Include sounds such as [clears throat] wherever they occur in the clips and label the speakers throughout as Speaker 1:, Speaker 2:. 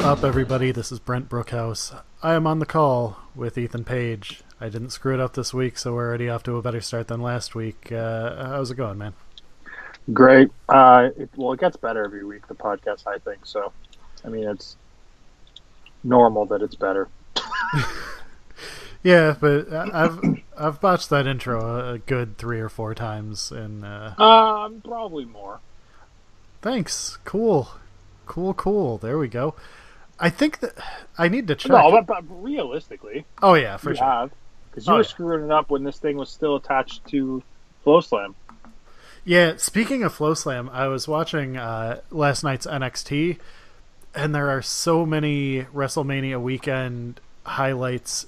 Speaker 1: Up, everybody? This is Brent Brookhouse. I am on the call with Ethan Page. I didn't screw it up this week, so we're already off to a better start than last week. Uh, how's it going, man?
Speaker 2: Great. Uh, it, well, it gets better every week, the podcast, I think. So, I mean, it's normal that it's better. [laughs]
Speaker 1: Yeah, but I've I've botched that intro a good three or four times, and uh,
Speaker 2: Um, probably more.
Speaker 1: thanks. Cool, cool, cool. There we go. I think that I need to check.
Speaker 2: No, but, but realistically,
Speaker 1: oh yeah, for sure.
Speaker 2: Because you
Speaker 1: Oh,
Speaker 2: were
Speaker 1: yeah.
Speaker 2: screwing it up when this thing was still attached to FloSlam.
Speaker 1: Yeah, speaking of FloSlam, I was watching uh, last night's NXT, and there are so many WrestleMania weekend highlights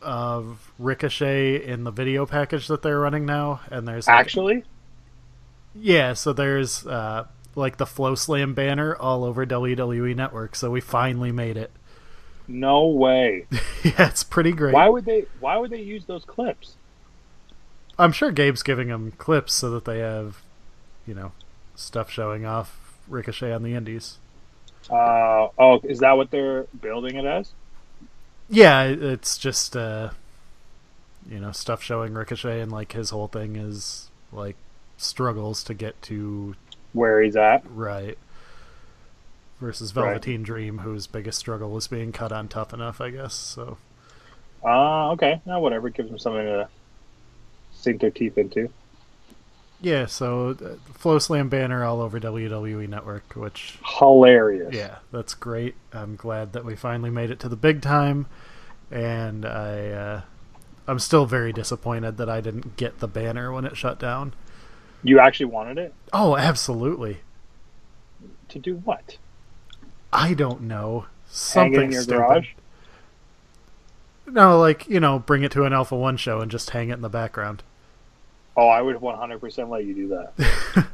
Speaker 1: of Ricochet in the video package that they're running now. And there's like-
Speaker 2: Actually?
Speaker 1: yeah, so there's uh, like the FloSlam banner all over WWE Network. So we finally made it.
Speaker 2: No way. [laughs]
Speaker 1: yeah, it's pretty great.
Speaker 2: Why would they? Why would they use those clips?
Speaker 1: I'm sure Gabe's giving them clips so that they have, you know, stuff showing off Ricochet on the Indies.
Speaker 2: Uh, oh, is that what they're building it as?
Speaker 1: Yeah, it's just uh you know, stuff showing Ricochet and like his whole thing is like struggles to get to
Speaker 2: Where he's at?
Speaker 1: right versus
Speaker 2: Right.
Speaker 1: Velveteen Dream whose biggest struggle was being cut on tough enough, I guess. So
Speaker 2: Uh, okay. Now, whatever. Gives them something to sink their teeth into.
Speaker 1: yeah, so uh, FloSlam banner all over WWE Network, which
Speaker 2: Hilarious.
Speaker 1: yeah, that's great. I'm glad that we finally made it to the big time and I uh I'm still very disappointed that I didn't get the banner when it shut down.
Speaker 2: You actually wanted it
Speaker 1: Oh, absolutely.
Speaker 2: to do what?
Speaker 1: I don't know.
Speaker 2: Hang it
Speaker 1: Something
Speaker 2: in your
Speaker 1: stupid.
Speaker 2: garage?
Speaker 1: No, like, you know, bring it to an Alpha 1 show and just hang it in the background.
Speaker 2: Oh, I would 100% let you do that. [laughs]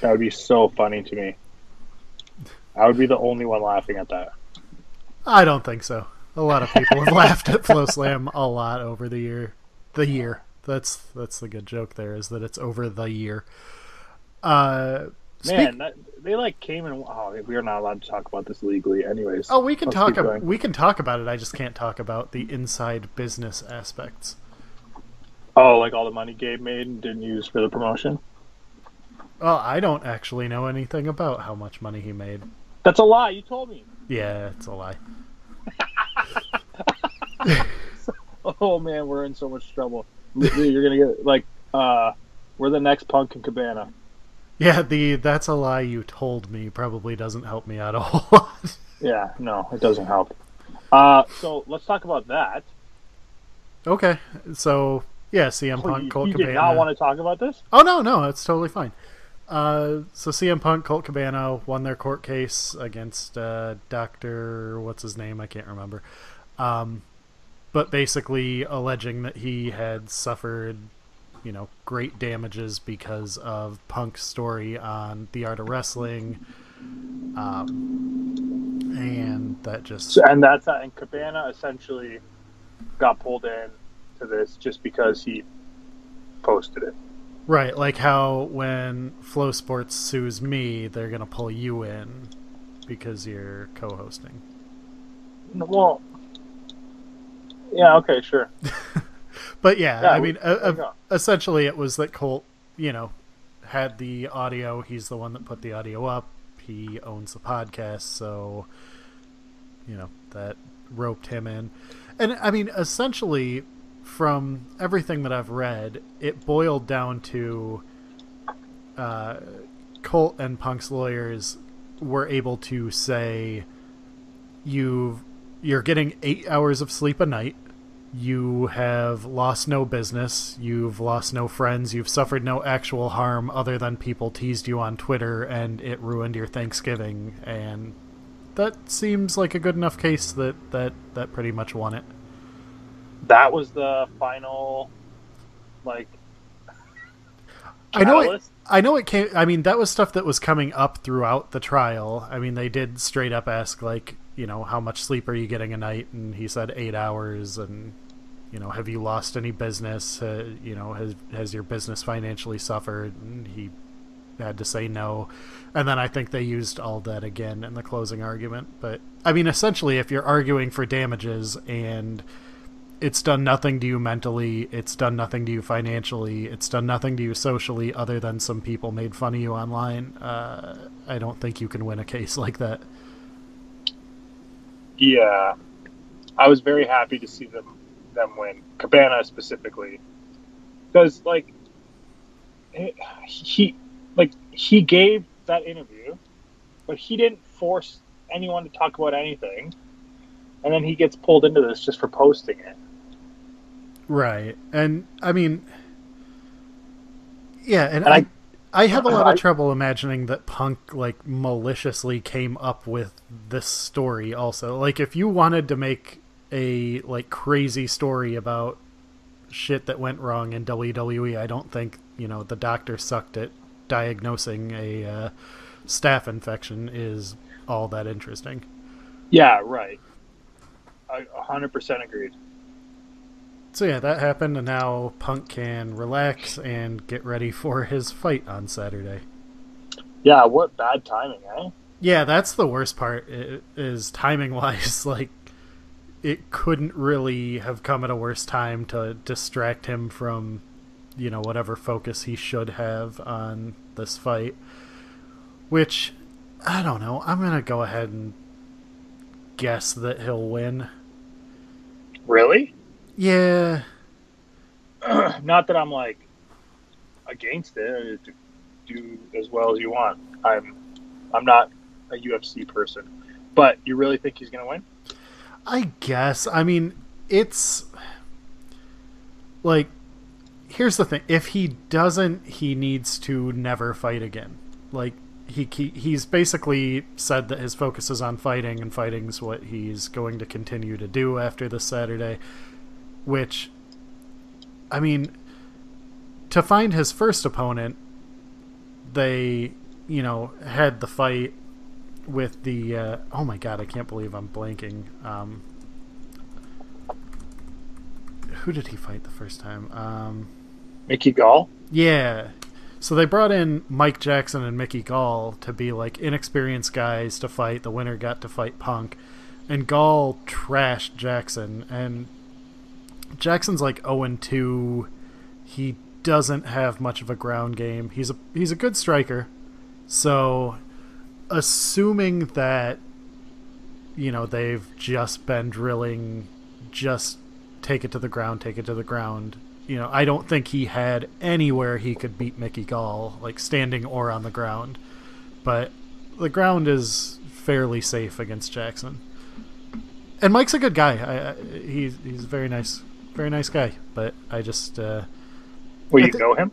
Speaker 2: that would be so funny to me. I would be the only one laughing at that.
Speaker 1: I don't think so. A lot of people have laughed at FloSlam a lot over the year. The year. That's that's the good joke there is that it's over the year. Uh speak-
Speaker 2: Man, that, they like came and oh, we are not allowed to talk about this legally, anyways.
Speaker 1: Oh, we can talk ab- we can talk about it. I just can't talk about the inside business aspects.
Speaker 2: Oh, like all the money Gabe made and didn't use for the promotion.
Speaker 1: Well, I don't actually know anything about how much money he made.
Speaker 2: That's a lie. You told me.
Speaker 1: Yeah, it's a lie. [laughs]
Speaker 2: Oh man, we're in so much trouble. You're gonna get like, uh, we're the next Punk and Cabana.
Speaker 1: Yeah, the that's a lie you told me probably doesn't help me at all. [laughs]
Speaker 2: Yeah, no, it doesn't help. Uh, so let's talk about that.
Speaker 1: okay, so yeah, CM
Speaker 2: Oh,
Speaker 1: Punk,
Speaker 2: you,
Speaker 1: Colt
Speaker 2: you
Speaker 1: Cabana.
Speaker 2: did not want to talk about this?
Speaker 1: Oh no, no, it's totally fine. Uh, so CM Punk, Colt Cabana won their court case against uh, Doctor, what's his name? I can't remember. Um, but basically alleging that he had suffered, you know, great damages because of Punk's story on The Art of Wrestling. Um, and that just
Speaker 2: and that's uh, and Cabana essentially got pulled in to this just because he posted it.
Speaker 1: Right, like how when FloSports sues me, they're gonna pull you in because you're co-hosting.
Speaker 2: Well, yeah, okay, sure. [laughs]
Speaker 1: But yeah,
Speaker 2: Yeah,
Speaker 1: I mean,
Speaker 2: you
Speaker 1: uh, essentially, it was that Colt, you know, had the audio. He's the one that put the audio up. He owns the podcast, so you know that roped him in. And I mean, essentially, from everything that I've read, it boiled down to uh, Colt and Punk's lawyers were able to say you you're getting eight hours of sleep a night you have lost no business, you've lost no friends, you've suffered no actual harm other than people teased you on Twitter and it ruined your Thanksgiving and that seems like a good enough case that that that pretty much won it.
Speaker 2: That was the final, like.
Speaker 1: I know it. I know it came I mean that was stuff that was coming up throughout the trial. I mean they did straight up ask like, you know, how much sleep are you getting a night and he said 8 hours and you know, have you lost any business? Uh, you know, has has your business financially suffered? And he had to say no. And then I think they used all that again in the closing argument. But I mean, essentially, if you're arguing for damages and it's done nothing to you mentally, it's done nothing to you financially, it's done nothing to you socially, other than some people made fun of you online, uh, I don't think you can win a case [laughs] like that.
Speaker 2: Yeah, uh, I was very happy to see them them win. Cabana specifically. Because like he like he gave that interview, but he didn't force anyone to talk about anything, and then he gets pulled into this just for posting it.
Speaker 1: Right, and I mean, yeah, and, and I, I, I have a lot of trouble imagining that Punk like maliciously came up with this story. Also, like if you wanted to make a like crazy story about shit that went wrong in WWE, I don't think you know the doctor sucked at diagnosing a uh, staph infection is all that interesting.
Speaker 2: Yeah, right. I 100% agreed.
Speaker 1: So yeah, that happened, and now Punk can relax and get ready for his fight on Saturday.
Speaker 2: Yeah, what bad timing, eh?
Speaker 1: Yeah, that's the worst part. Is timing wise, [laughs] like it couldn't really have come at a worse time to distract him from, you know, whatever focus he should have on this fight. Which, I don't know. I'm gonna go ahead and guess that he'll win.
Speaker 2: Really?
Speaker 1: Yeah. [clears throat]
Speaker 2: Not that I'm like against it do as well as you want. I'm I'm not a UFC person. But you really think he's going to win?
Speaker 1: I guess. I mean, it's like here's the thing. If he doesn't, he needs to never fight again. Like he, he he's basically said that his focus is on fighting and fighting's what he's going to continue to do after this Saturday which I mean to find his first opponent they you know had the fight with the uh, oh my god I can't believe I'm blanking um, who did he fight the first time? Um,
Speaker 2: Mickey Gall?
Speaker 1: Yeah. So they brought in Mike Jackson and Mickey Gall to be like inexperienced guys to fight. The winner got to fight Punk. And Gall trashed Jackson. And Jackson's like 0 2. He doesn't have much of a ground game. He's a he's a good striker. So assuming that you know they've just been drilling just take it to the ground, take it to the ground. You know, I don't think he had anywhere he could beat Mickey Gall, like standing or on the ground. But the ground is fairly safe against Jackson. And Mike's a good guy. I, I, he's he's very nice very nice guy. But I just. Uh,
Speaker 2: Will you th- know him?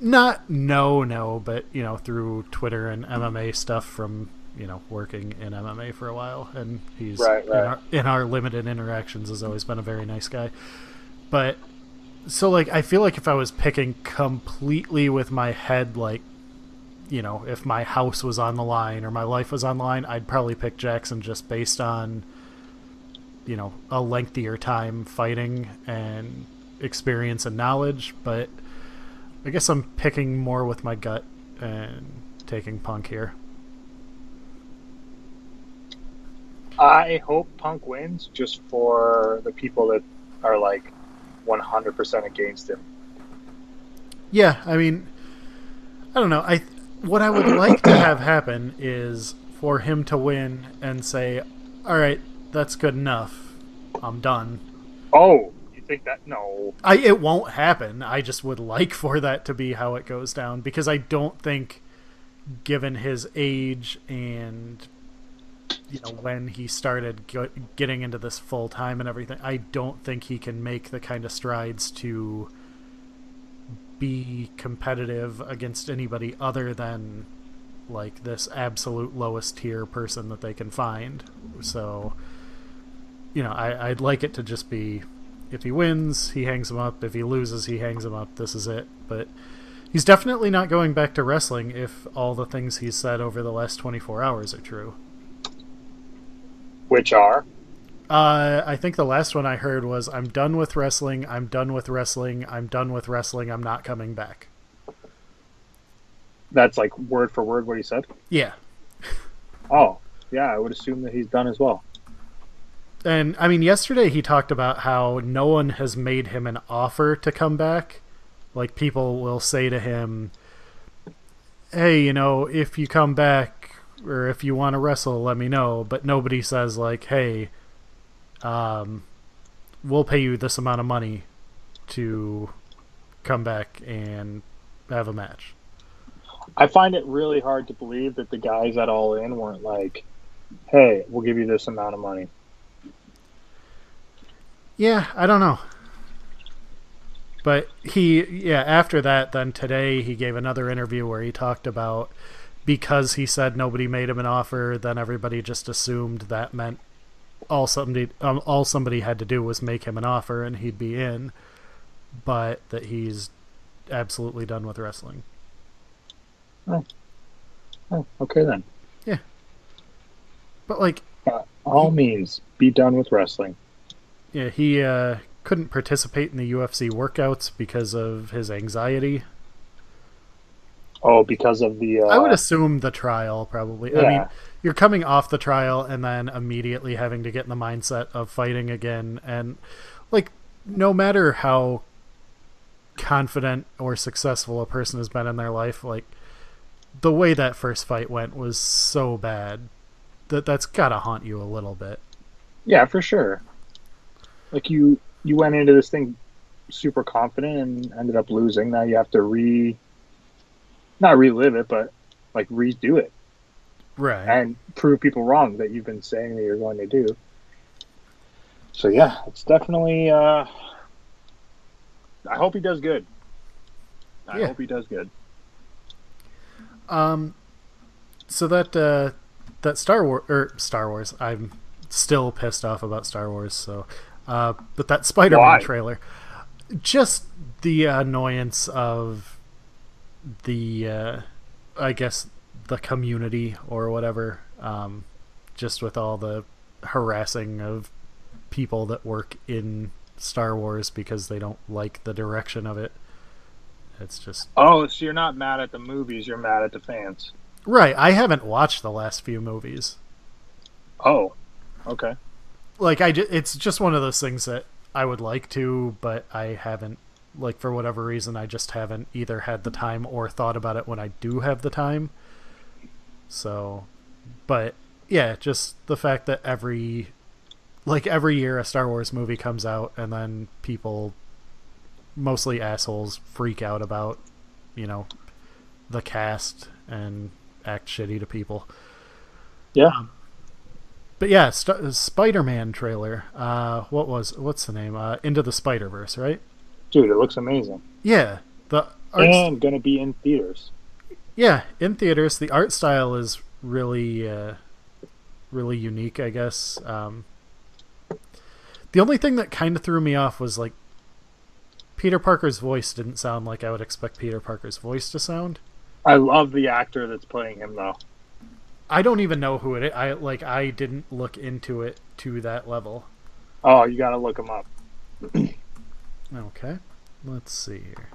Speaker 1: Not no no, but you know through Twitter and MMA stuff from you know working in MMA for a while, and he's
Speaker 2: right, right.
Speaker 1: In, our, in our limited interactions has always been a very nice guy. But so like I feel like if I was picking completely with my head, like you know if my house was on the line or my life was on the line, I'd probably pick Jackson just based on you know a lengthier time fighting and experience and knowledge, but I guess I'm picking more with my gut and taking Punk here.
Speaker 2: I hope Punk wins just for the people that are like 100% against him.
Speaker 1: Yeah, I mean, I don't know. I what I would [coughs] like to have happen is for him to win and say, "All right, that's good enough. I'm done.
Speaker 2: Oh, you think that? No.
Speaker 1: I it won't happen. I just would like for that to be how it goes down because I don't think, given his age and you know when he started getting into this full time and everything, I don't think he can make the kind of strides to be competitive against anybody other than like this absolute lowest tier person that they can find. So you know, I, I'd like it to just be if he wins, he hangs him up. If he loses, he hangs him up. This is it. But he's definitely not going back to wrestling if all the things he's said over the last 24 hours are true.
Speaker 2: Which are?
Speaker 1: Uh, I think the last one I heard was I'm done with wrestling. I'm done with wrestling. I'm done with wrestling. I'm not coming back.
Speaker 2: That's like word for word what he said.
Speaker 1: Yeah.
Speaker 2: Oh, yeah, I would assume that he's done as well.
Speaker 1: And I mean, yesterday he talked about how no one has made him an offer to come back. Like people will say to him, "Hey, you know, if you come back or if you want to wrestle, let me know." But nobody says like, "Hey, um, we'll pay you this amount of money to come back and have a match."
Speaker 2: I find it really hard to believe that the guys at All In weren't like, "Hey, we'll give you this amount of money."
Speaker 1: Yeah, I don't know. But he, yeah, after that, then today he gave another interview where he talked about because he said nobody made him an offer, then everybody just assumed that meant all somebody um, all somebody had to do was make him an offer and he'd be in, but that he's absolutely done with wrestling.
Speaker 2: Oh, okay then.
Speaker 1: Yeah, but like,
Speaker 2: By all means, be done with wrestling.
Speaker 1: Yeah, he uh, couldn't participate in the UFC workouts because of his anxiety.
Speaker 2: Oh, because of the. Uh,
Speaker 1: I would assume the trial probably. I mean, you're coming off the trial and then immediately having to get in the mindset of fighting again and like no matter how confident or successful a person has been in their life, like the way that first fight went was so bad that that's got to haunt you a little bit.
Speaker 2: Yeah, for sure. Like you, you went into this thing super confident and ended up losing. Now you have to re, not relive it, but like redo it
Speaker 1: Right.
Speaker 2: and prove people wrong that you've been saying that you're going to do. So yeah, it's definitely. Uh, I hope he does good. I
Speaker 1: Yeah.
Speaker 2: hope he does good.
Speaker 1: Um, so that uh, that Star Wars or Star Wars, I'm still pissed off about Star Wars. So, uh, but that Spider-Man
Speaker 2: Why?
Speaker 1: trailer, just the annoyance of the, uh, I guess the community or whatever, um, just with all the harassing of people that work in Star Wars because they don't like the direction of it. It's just
Speaker 2: Oh, so you're not mad at the movies? You're mad at the fans?
Speaker 1: right. I haven't watched the last few movies.
Speaker 2: Oh, okay.
Speaker 1: Like I it's just one of those things that I would like to, but I haven't like for whatever reason I just haven't either had the time or thought about it when I do have the time. So, but yeah, just the fact that every like every year a Star Wars movie comes out and then people mostly assholes freak out about, you know, the cast and act shitty to people.
Speaker 2: Yeah.
Speaker 1: Um, But yeah, St- Spider-Man trailer. Uh, what was what's the name? Uh, Into the Spider-Verse, right?
Speaker 2: Dude, it looks amazing.
Speaker 1: Yeah, the art.
Speaker 2: And gonna be in theaters.
Speaker 1: yeah, in theaters. The art style is really, uh, really unique. I guess. Um, the only thing that kind of threw me off was like Peter Parker's voice didn't sound like I would expect Peter Parker's voice to sound.
Speaker 2: I love the actor that's playing him though.
Speaker 1: I don't even know who it is. I like I didn't look into it to that level.
Speaker 2: Oh, you gotta look him up.
Speaker 1: Okay, let's see here.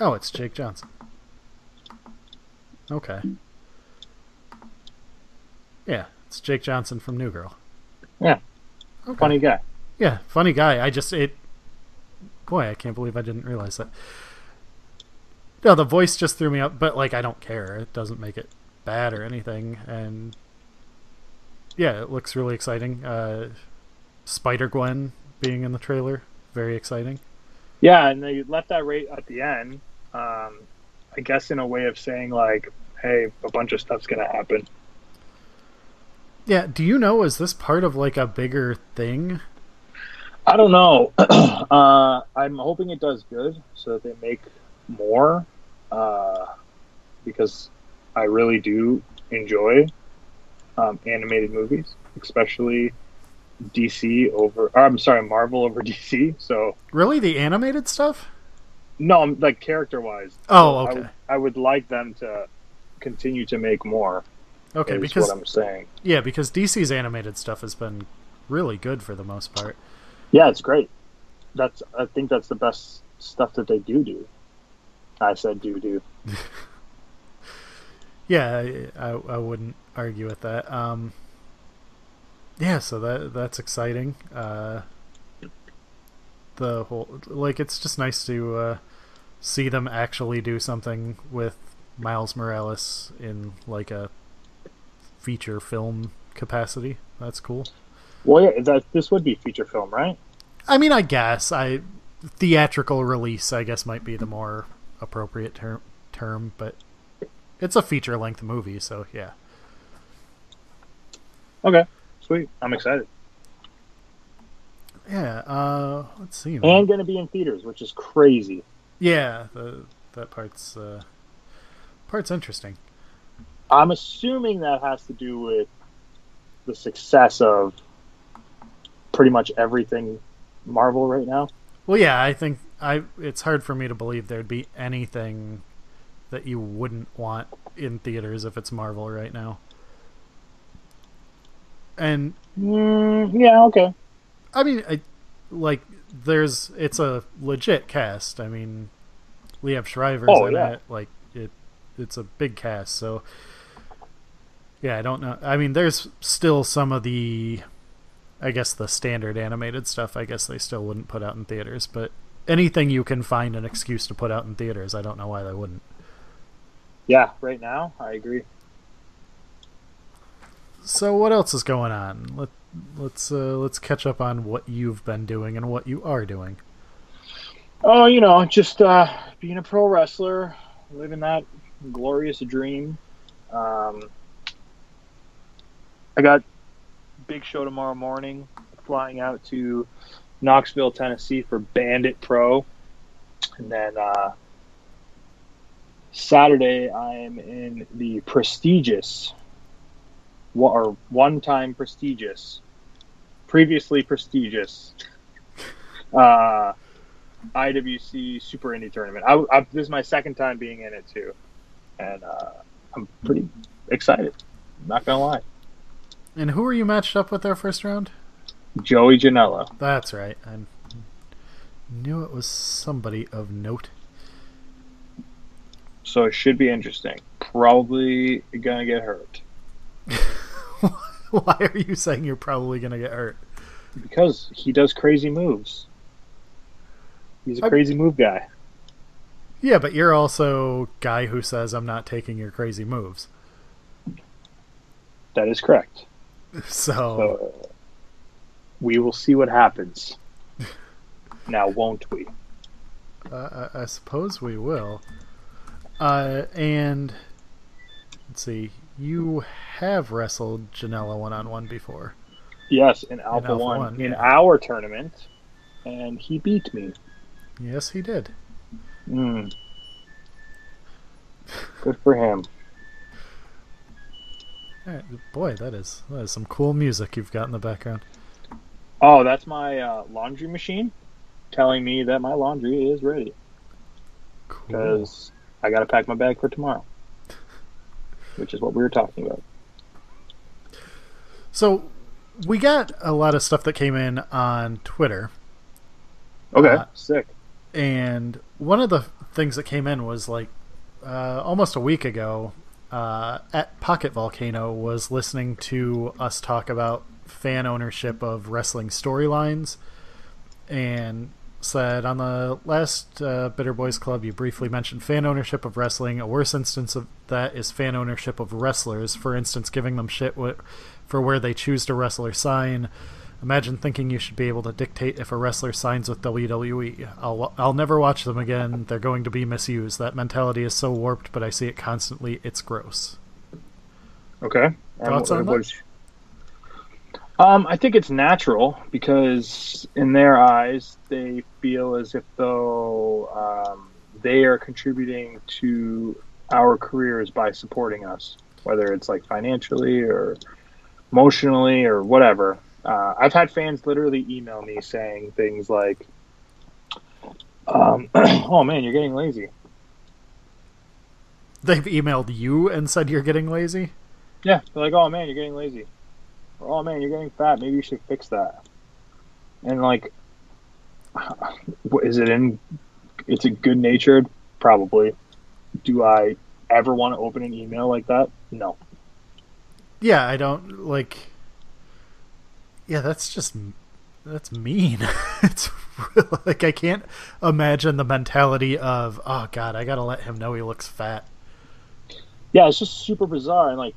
Speaker 1: Oh, it's Jake Johnson. Okay. Yeah, it's Jake Johnson from New Girl.
Speaker 2: Yeah.
Speaker 1: Okay.
Speaker 2: Funny guy.
Speaker 1: Yeah, funny guy. I just it. Boy, I can't believe I didn't realize that. No, the voice just threw me up, but like I don't care. It doesn't make it bad or anything, and yeah, it looks really exciting. Uh, Spider Gwen being in the trailer, very exciting.
Speaker 2: Yeah, and they left that right at the end. Um, I guess in a way of saying like, hey, a bunch of stuff's gonna happen.
Speaker 1: Yeah, do you know is this part of like a bigger thing?
Speaker 2: I don't know. [clears throat] uh, I'm hoping it does good so that they make more. Uh, because I really do enjoy um, animated movies, especially DC over. Or, I'm sorry, Marvel over [laughs] DC. So
Speaker 1: Really, the animated stuff?
Speaker 2: no, I'm like character wise.
Speaker 1: Oh,
Speaker 2: I,
Speaker 1: okay,
Speaker 2: would- I would like them to continue to make more.
Speaker 1: okay. Because
Speaker 2: what I'm saying.
Speaker 1: yeah, because DC's animated stuff has been really good for the most part.
Speaker 2: Yeah, it's great. that's I think that's the best stuff that they do do. I said do do. [laughs]
Speaker 1: yeah, I, I wouldn't argue with that. Um, yeah, so that that's exciting. Uh, the whole like it's just nice to uh, see them actually do something with Miles Morales in like a feature film capacity. That's cool.
Speaker 2: Well, yeah, that this would be feature film, right?
Speaker 1: I mean, I guess I theatrical release, I guess, might be the more appropriate term. Term, but it's a feature length movie, so yeah.
Speaker 2: Okay, sweet. I'm excited.
Speaker 1: Yeah. Uh, let's see.
Speaker 2: Man. And going to be in theaters, which is crazy.
Speaker 1: Yeah, the, that part's uh, part's interesting.
Speaker 2: I'm assuming that has to do with the success of pretty much everything Marvel right now.
Speaker 1: Well, yeah, I think I. It's hard for me to believe there'd be anything that you wouldn't want in theaters if it's Marvel right now. And
Speaker 2: mm, yeah, okay.
Speaker 1: I mean, I, like there's it's a legit cast. I mean, Liev Schreiber's oh, in yeah. it. Like it, it's a big cast. So yeah, I don't know. I mean, there's still some of the, I guess the standard animated stuff. I guess they still wouldn't put out in theaters, but anything you can find an excuse to put out in theaters, I don't know why they wouldn't.
Speaker 2: Yeah, right now I agree.
Speaker 1: So what else is going on? Let let's uh, let's catch up on what you've been doing and what you are doing.
Speaker 2: Oh, you know, just uh, being a pro wrestler, living that glorious dream. Um, I got big show tomorrow morning, flying out to Knoxville, Tennessee for Bandit Pro, and then uh, Saturday I am in the prestigious, or one-time prestigious, previously prestigious, uh, IWC Super Indy Tournament. I, I, this is my second time being in it too, and uh, I'm pretty excited. I'm not gonna lie.
Speaker 1: And who were you matched up with our first round?
Speaker 2: Joey Janela.
Speaker 1: That's right. I knew it was somebody of note.
Speaker 2: So it should be interesting. Probably gonna get hurt. [laughs]
Speaker 1: Why are you saying you're probably gonna get hurt?
Speaker 2: Because he does crazy moves. He's a crazy I... move guy.
Speaker 1: Yeah, but you're also guy who says I'm not taking your crazy moves.
Speaker 2: That is correct. [laughs]
Speaker 1: So,
Speaker 2: so we will see what happens. [laughs] now, won't we?
Speaker 1: Uh, I, I, suppose we will. Uh, and let's see, you have wrestled Janela one on one before.
Speaker 2: Yes, in Alpha, in Alpha One, One in yeah. our tournament, and he beat me.
Speaker 1: Yes, he did.
Speaker 2: Mm. Good for him.
Speaker 1: Boy, that is that is some cool music you've got in the background.
Speaker 2: Oh, that's my uh, laundry machine telling me that my laundry is ready. Because cool. I got to pack my bag for tomorrow, which is what we were talking about.
Speaker 1: So, we got a lot of stuff that came in on Twitter.
Speaker 2: Okay, uh, sick.
Speaker 1: And one of the things that came in was like uh, almost a week ago uh, at Pocket Volcano was listening to us talk about fan ownership of wrestling storylines and said on the last uh, Bitter Boys Club, you briefly mentioned fan ownership of wrestling. A worse instance of that is fan ownership of wrestlers. For instance, giving them shit for where they choose to wrestle or sign. Imagine thinking you should be able to dictate if a wrestler signs with WWE. I'll I'll never watch them again. They're going to be misused. That mentality is so warped, but I see it constantly. It's gross.
Speaker 2: Okay.
Speaker 1: Thoughts um, on that?
Speaker 2: Um, I think it's natural because in their eyes, they feel as if though um, they are contributing to our careers by supporting us, whether it's like financially or emotionally or whatever. Uh, I've had fans literally email me saying things like, um, [clears throat] "Oh man, you're getting lazy."
Speaker 1: They've emailed you and said you're getting lazy.
Speaker 2: Yeah, they're like, "Oh man, you're getting lazy," or "Oh man, you're getting fat. Maybe you should fix that." And like, [sighs] is it in? It's a good natured, probably. Do I ever want to open an email like that? No.
Speaker 1: Yeah, I don't like. Yeah, that's just that's mean. [laughs] it's like I can't imagine the mentality of oh god, I gotta let him know he looks fat.
Speaker 2: Yeah, it's just super bizarre and like,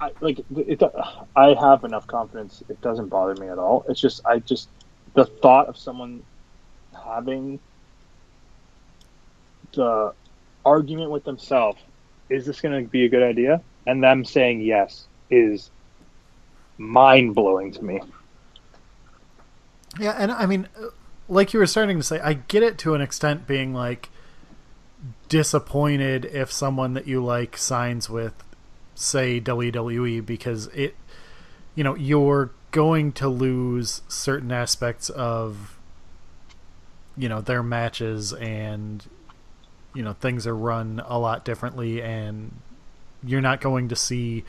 Speaker 2: I like it. I have enough confidence; it doesn't bother me at all. It's just I just the thought of someone having the argument with themselves is this going to be a good idea and them saying yes is mind blowing to me.
Speaker 1: Yeah, and I mean, like you were starting to say, I get it to an extent being like disappointed if someone that you like signs with, say, WWE, because it, you know, you're going to lose certain aspects of, you know, their matches and, you know, things are run a lot differently and you're not going to see,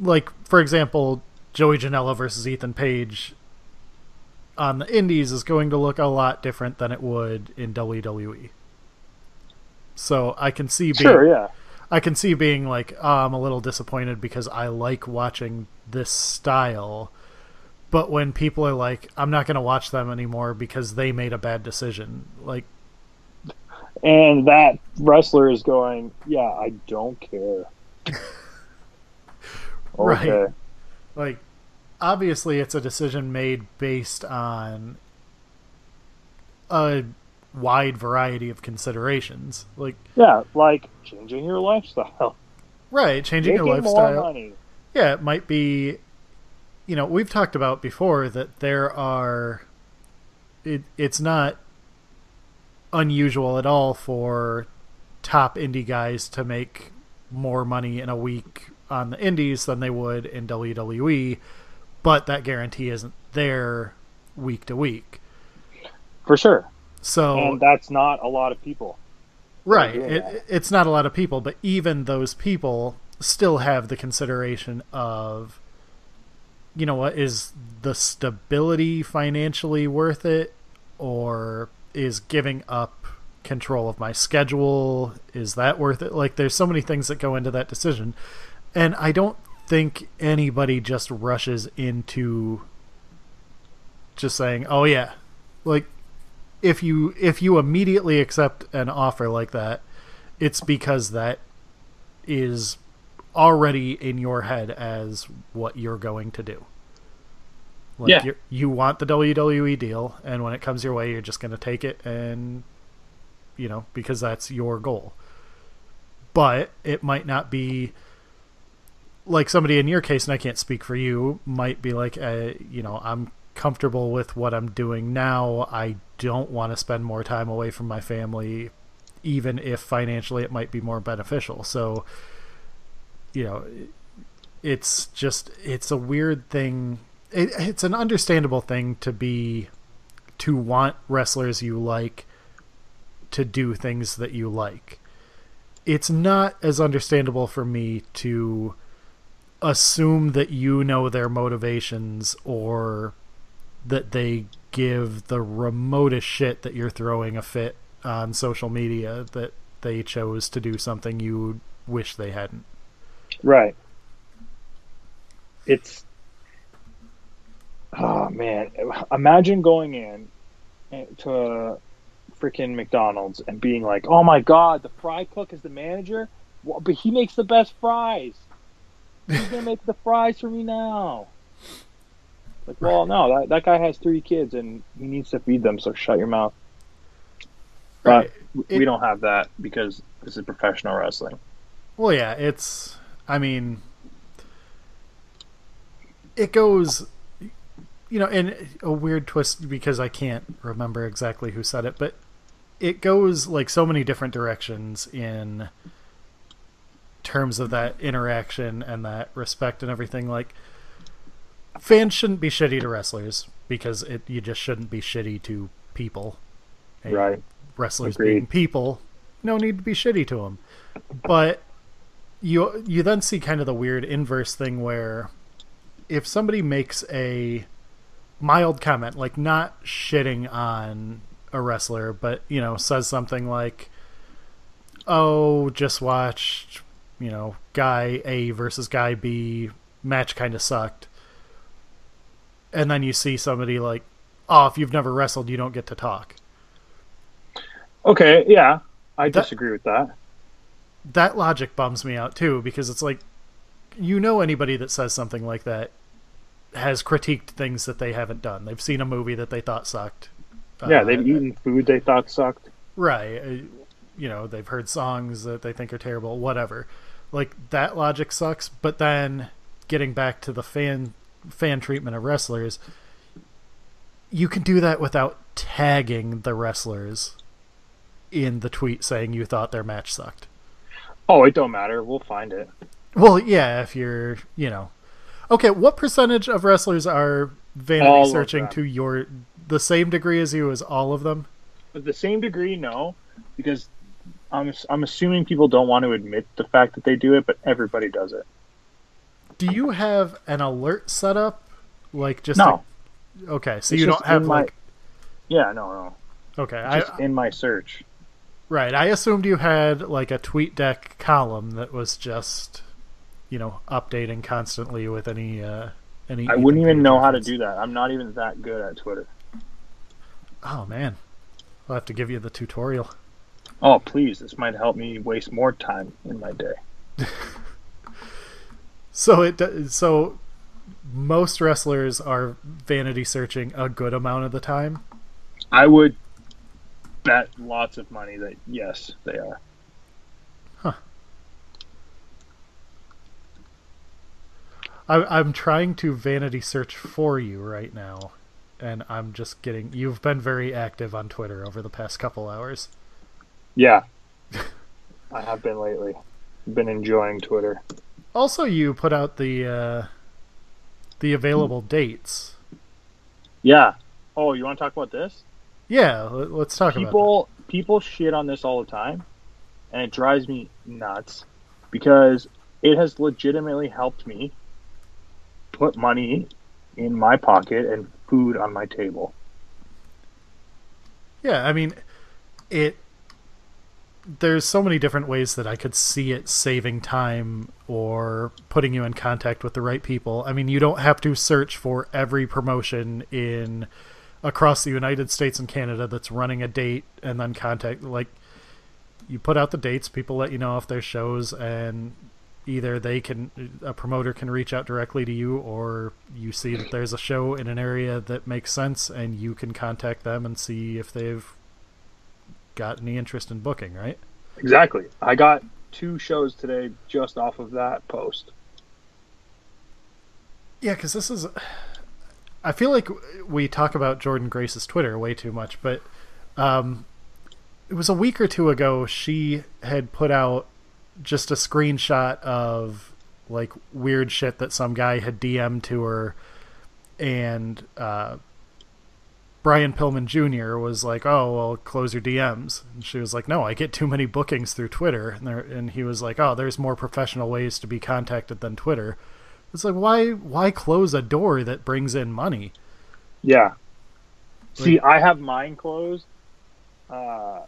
Speaker 1: like, for example, Joey Janela versus Ethan Page on the indies is going to look a lot different than it would in WWE. So I can see being,
Speaker 2: sure, yeah.
Speaker 1: I can see being like, oh, I'm a little disappointed because I like watching this style. But when people are like, I'm not going to watch them anymore because they made a bad decision, like,
Speaker 2: and that wrestler is going, yeah, I don't care. [laughs] [laughs]
Speaker 1: okay. Right. Like obviously it's a decision made based on a wide variety of considerations. Like
Speaker 2: yeah, like changing your lifestyle.
Speaker 1: Right, changing Making your lifestyle. Yeah, it might be you know, we've talked about before that there are it it's not unusual at all for top indie guys to make more money in a week on the indies than they would in WWE but that guarantee isn't there week to week.
Speaker 2: For sure.
Speaker 1: So
Speaker 2: and that's not a lot of people.
Speaker 1: Right. It, it's not a lot of people, but even those people still have the consideration of you know what is the stability financially worth it or is giving up control of my schedule is that worth it like there's so many things that go into that decision and i don't think anybody just rushes into just saying, "Oh yeah." Like if you if you immediately accept an offer like that, it's because that is already in your head as what you're going to do. Like yeah. you want the WWE deal, and when it comes your way, you're just going to take it, and you know because that's your goal. But it might not be like somebody in your case, and I can't speak for you, might be like, uh, you know, I'm comfortable with what I'm doing now. I don't want to spend more time away from my family, even if financially it might be more beneficial. So, you know, it's just it's a weird thing. It, it's an understandable thing to be to want wrestlers you like to do things that you like. It's not as understandable for me to assume that you know their motivations or that they give the remotest shit that you're throwing a fit on social media that they chose to do something you wish they hadn't.
Speaker 2: Right. It's oh man, imagine going in eh, to a freaking McDonald's and being like, "Oh my god, the fry cook is the manager, but he makes the best fries." He's gonna make the fries for me now. Like, well, no, that, that guy has three kids and he needs to feed them, so shut your mouth. But it, we don't have that because this is professional wrestling.
Speaker 1: Well, yeah, it's. I mean, it goes, you know, in a weird twist because I can't remember exactly who said it, but it goes like so many different directions in terms of that interaction and that respect and everything. Like fans shouldn't be shitty to wrestlers because it you just shouldn't be shitty to people.
Speaker 2: And right.
Speaker 1: Wrestlers Agreed. being people, no need to be shitty to them. But you you then see kind of the weird inverse thing where if somebody makes a mild comment, like not shitting on a wrestler, but you know, says something like, "Oh, just watched, you know, guy A versus guy B match kind of sucked," and then you see somebody like, "Oh, if you've never wrestled, you don't get to talk."
Speaker 2: Okay, yeah, I
Speaker 1: That-
Speaker 2: disagree with that.
Speaker 1: That logic bums me out too because it's like, you know, anybody that says something like that has critiqued things that they haven't done. They've seen a movie that they thought sucked.
Speaker 2: Yeah,
Speaker 1: Uh,
Speaker 2: they've eaten food they thought sucked.
Speaker 1: Right. uh, You know, they've heard songs that they think are terrible, whatever. Like that logic sucks, but then getting back to the fan fan treatment of wrestlers, you can do that without tagging the wrestlers in the tweet saying you thought their match sucked.
Speaker 2: Oh, it don't matter. We'll find it.
Speaker 1: Well, yeah, if you're, you know. Okay, what percentage of wrestlers are vanity
Speaker 2: All
Speaker 1: searching to your the same degree as you as all of them?
Speaker 2: But the same degree, no, because I'm I'm assuming people don't want to admit the fact that they do it, but everybody does it.
Speaker 1: Do you have an alert set up? Like just
Speaker 2: No,
Speaker 1: to- okay, so
Speaker 2: It's
Speaker 1: you don't have
Speaker 2: my-
Speaker 1: like
Speaker 2: yeah, no, no,
Speaker 1: okay, I,
Speaker 2: just in my search.
Speaker 1: right. I assumed you had like a TweetDeck column that was just you know updating constantly with any uh any.
Speaker 2: I wouldn't even know how to do that. I'm not even that good at Twitter.
Speaker 1: Oh man, I'll have to give you the tutorial.
Speaker 2: Oh, please, this might help me waste more time in my day. [laughs]
Speaker 1: So it so most wrestlers are vanity searching a good amount of the time.
Speaker 2: I would bet lots of money that yes, they are.
Speaker 1: I, I'm trying to vanity search for you right now, and I'm just getting. You've been very active on Twitter over the past couple hours.
Speaker 2: Yeah, [laughs] I have been lately. Been enjoying Twitter.
Speaker 1: Also, you put out the uh, the available dates.
Speaker 2: Yeah. Oh, you want to talk about this?
Speaker 1: Yeah, let- let's talk about
Speaker 2: people people shit on this all the time and it drives me nuts because it has legitimately helped me put money in my pocket and food on my table.
Speaker 1: Yeah, I mean, it. There's so many different ways that I could see it saving time or putting you in contact with the right people. I mean, you don't have to search for every promotion in across the United States and Canada that's running a date and then contact like you put out the dates, people let you know if there's shows and either they can a promoter can reach out directly to you or you see that there's a show in an area that makes sense and you can contact them and see if they've got any interest in booking, right?
Speaker 2: exactly i got two shows today just off of that post
Speaker 1: Yeah, because this is. I feel like we talk about Jordynne Grace's Twitter way too much, but um, it was a week or two ago. She had put out just a screenshot of like weird shit that some guy had DM'd to her, and uh, Brian Pillman Jr. was like, "Oh, well, close your DMs," and she was like, "No, I get too many bookings through Twitter," and, there, and he was like, "Oh, there's more professional ways to be contacted than Twitter." It's like why why close a door that brings in money?
Speaker 2: yeah see i have mine closed uh,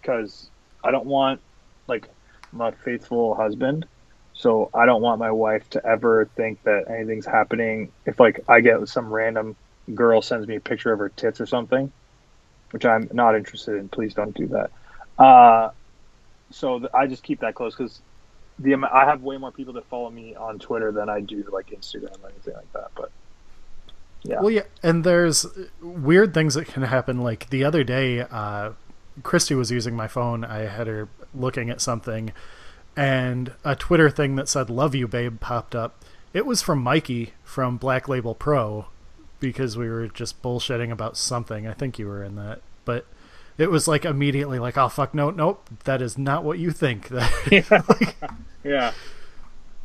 Speaker 2: because i don't want like my faithful husband so i don't want my wife to ever think that anything's happening if like i get some random girl sends me a picture of her tits or something which i'm not interested in please don't do that uh, so th- i just keep that close because the i have way more people that follow me on twitter than i do like instagram or anything like that but yeah
Speaker 1: Well, yeah, and there's weird things that can happen. Like the other day, uh, Christy was using my phone. I had her looking at something, and a Twitter thing that said "Love you, babe" popped up. It was from Mikey from Black Label Pro because we were just bullshitting about something. I think you were in that, but it was like immediately like, "Oh fuck, no, nope, that is not what you think." [laughs]
Speaker 2: yeah. [laughs] yeah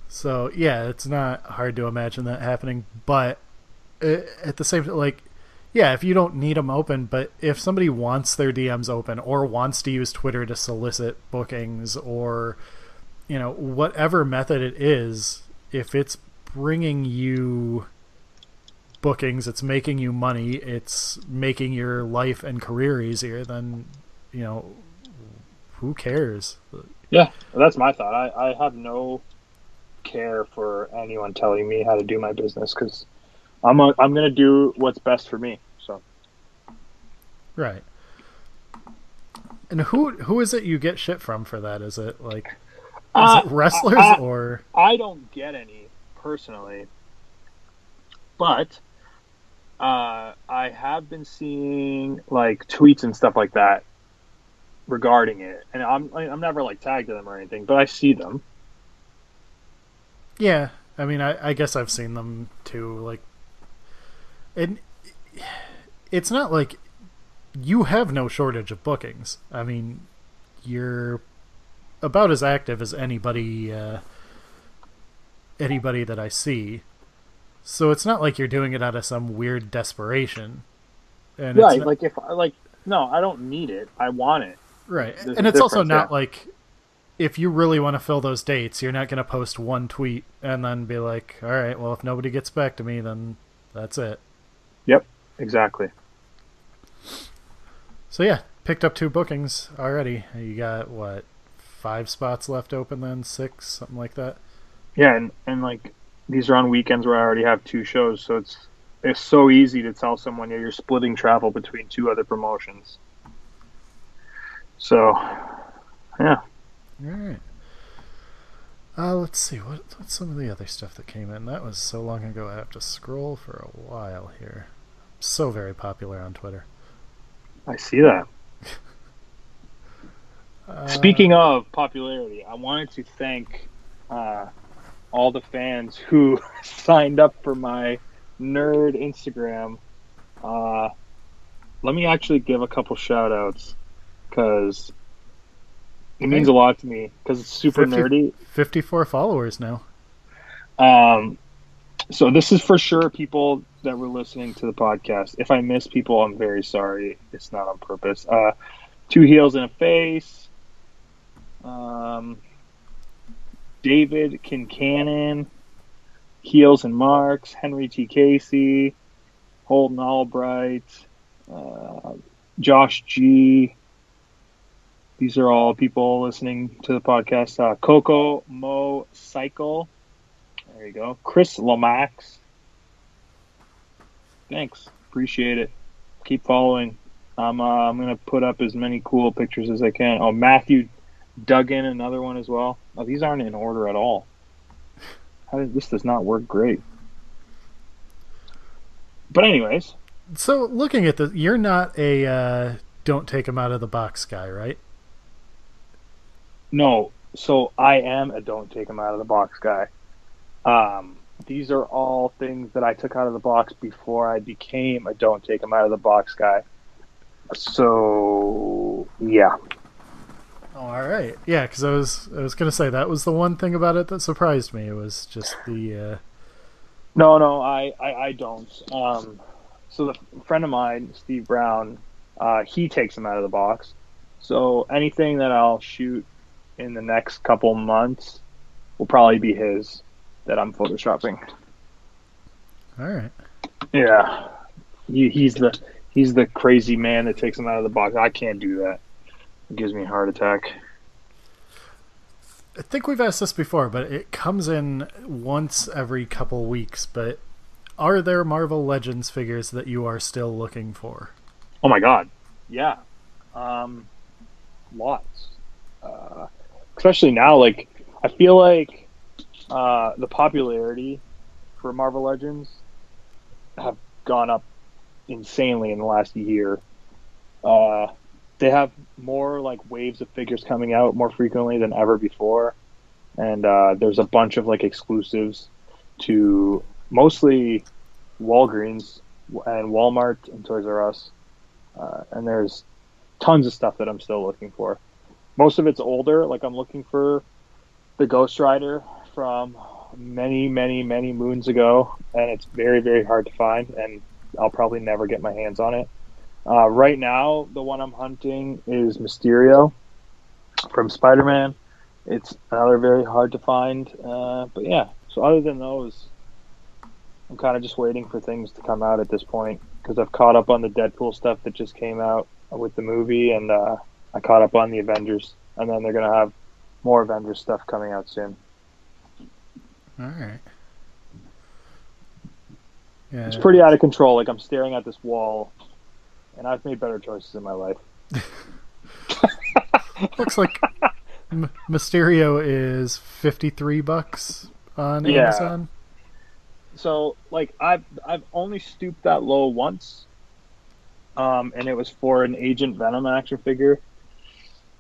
Speaker 1: So yeah, it's not hard to imagine that happening, but uh, at the same like, yeah, if you don't need them open, but if somebody wants their DMs open or wants to use Twitter to solicit bookings or you know whatever method it is, if it's bringing you bookings, it's making you money, it's making your life and career easier, then you know who cares?
Speaker 2: Yeah, that's my thought. I, I have no care for anyone telling me how to do my business because I'm a, I'm gonna do what's best for me. So
Speaker 1: right. And who who is it you get shit from for that? Is it like is
Speaker 2: Uh,
Speaker 1: it wrestlers
Speaker 2: I- I-
Speaker 1: or
Speaker 2: I don't get any personally, but uh, I have been seeing like tweets and stuff like that regarding it, and I'm I'm never like tagged to them or anything, but I see them.
Speaker 1: yeah? I mean, I, I guess I've seen them too. Like, and it's not like you have no shortage of bookings. I mean, you're about as active as anybody uh, anybody that I see. So it's not like you're doing it out of some weird desperation. And it's
Speaker 2: right,
Speaker 1: not-
Speaker 2: like if like no, I don't need it. I want it.
Speaker 1: Right.
Speaker 2: There's
Speaker 1: and it's also not
Speaker 2: yeah.
Speaker 1: like if you really want to fill those dates, you're not going to post one tweet and then be like, "All right, well if nobody gets back to me, then that's it."
Speaker 2: Yep, exactly.
Speaker 1: So yeah, picked up two bookings already. You got what? 5 spots left open then, 6, something like that.
Speaker 2: Yeah, and and like these are on weekends where I already have two shows, so it's it's so easy to tell someone yeah you're splitting travel between two other promotions. So, yeah.
Speaker 1: All right. Uh, let's see what what's some of the other stuff that came in. That was so long ago. I have to scroll for a while here. So very popular on Twitter.
Speaker 2: I see that. [laughs]
Speaker 1: Uh,
Speaker 2: Speaking of popularity, I wanted to thank uh, all the fans who [laughs] signed up for my nerd Instagram. Uh, let me actually give a couple shout outs because it means a lot to me because it's super
Speaker 1: 50
Speaker 2: nerdy.
Speaker 1: 54 followers now.
Speaker 2: Um, so this is for sure people that were listening to the podcast. If I miss people, I'm very sorry. It's not on purpose. Uh, two heels and a face. Um, David Kincannon, heels and marks. Henry T. Casey, Holden Albright, uh, Josh G. These are all people listening to the podcast. Uh, Coco Mo Cycle. There you go. Chris Lomax. Thanks. Appreciate it. Keep following. I'm uh, I'm gonna put up as many cool pictures as I can. Oh, Matthew Duggan, another one as well. Oh, these aren't in order at all. How did, this does not work great. But anyways,
Speaker 1: So looking at the, you're not a uh, don't take him out of the box guy, right?
Speaker 2: no. So I am a don't take them out of the box guy. Um, these are all things that I took out of the box before I became a don't take them out of the box guy. So yeah,
Speaker 1: all right. Yeah, because I was I was gonna say that was the one thing about it that surprised me. It was just the uh,
Speaker 2: No, no, I, I, I don't. Um, so the friend of mine, Steve Brown, uh, he takes them out of the box. So anything that I'll shoot in the next couple months will probably be his that I'm photoshopping.
Speaker 1: all right.
Speaker 2: Yeah, he, he's the he's the crazy man that takes them out of the box. I can't do that. It gives me a heart attack.
Speaker 1: I think we've asked this before, but it comes in once every couple weeks. But are there Marvel Legends figures that you are still looking for?
Speaker 2: Oh my god, yeah, um, lots. Uh, especially now, like I feel like uh, the popularity for Marvel Legends have gone up insanely in the last year. Uh, they have more like waves of figures coming out more frequently than ever before, and uh, there's a bunch of like exclusives to mostly Walgreens and Walmart and Toys R Us. Uh, and there's tons of stuff that I'm still looking for. Most of it's older. Like I'm looking for the Ghost Rider from many, many, many moons ago, and it's very, very hard to find. And I'll probably never get my hands on it. Uh, right now, the one I'm hunting is Mysterio from Spider-Man. It's another very hard to find. Uh, but yeah, so other than those, I'm kind of just waiting for things to come out at this point because I've caught up on the Deadpool stuff that just came out with the movie, and uh, I caught up on the Avengers, and then they're gonna have more Avengers stuff coming out soon.
Speaker 1: All right. Yeah.
Speaker 2: It's pretty out of control. Like I'm staring at this wall, and I've made better choices in my life. [laughs]
Speaker 1: Looks like M- Mysterio is fifty three bucks on
Speaker 2: Yeah.
Speaker 1: Amazon.
Speaker 2: So like I've I've only stooped that low once, um, and it was for an Agent Venom action figure,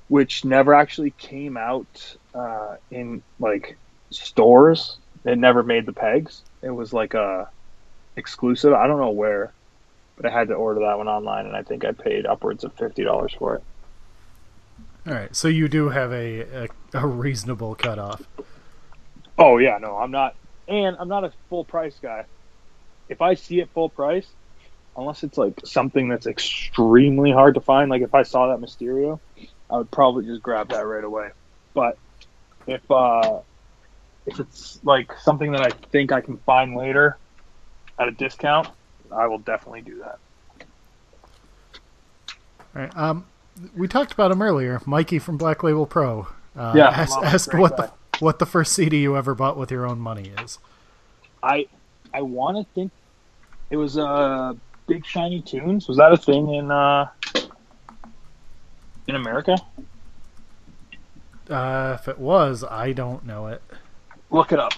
Speaker 2: which never actually came out uh, in like stores. It never made the pegs. It was like a exclusive. I don't know where, but I had to order that one online, and I think I paid upwards of fifty dollars for it.
Speaker 1: All right, so you do have a a, a reasonable cutoff.
Speaker 2: Oh yeah, no, I'm not, and I'm not a full price guy. If I see it full price, unless it's like something that's extremely hard to find, like if I saw that Mysterio, I would probably just grab that right away. But if uh, if it's like something that I think I can find later at a discount, I will definitely do that.
Speaker 1: All right. Um, we talked about him earlier, Mikey from Black Label Pro. Uh,
Speaker 2: Yeah,
Speaker 1: asked, asked what
Speaker 2: guy.
Speaker 1: the what the first CD you ever bought with your own money is.
Speaker 2: I I want to think it was uh Big Shiny Tunes. Was that a thing in uh in America?
Speaker 1: Uh, if it was, I don't know it.
Speaker 2: Look it up.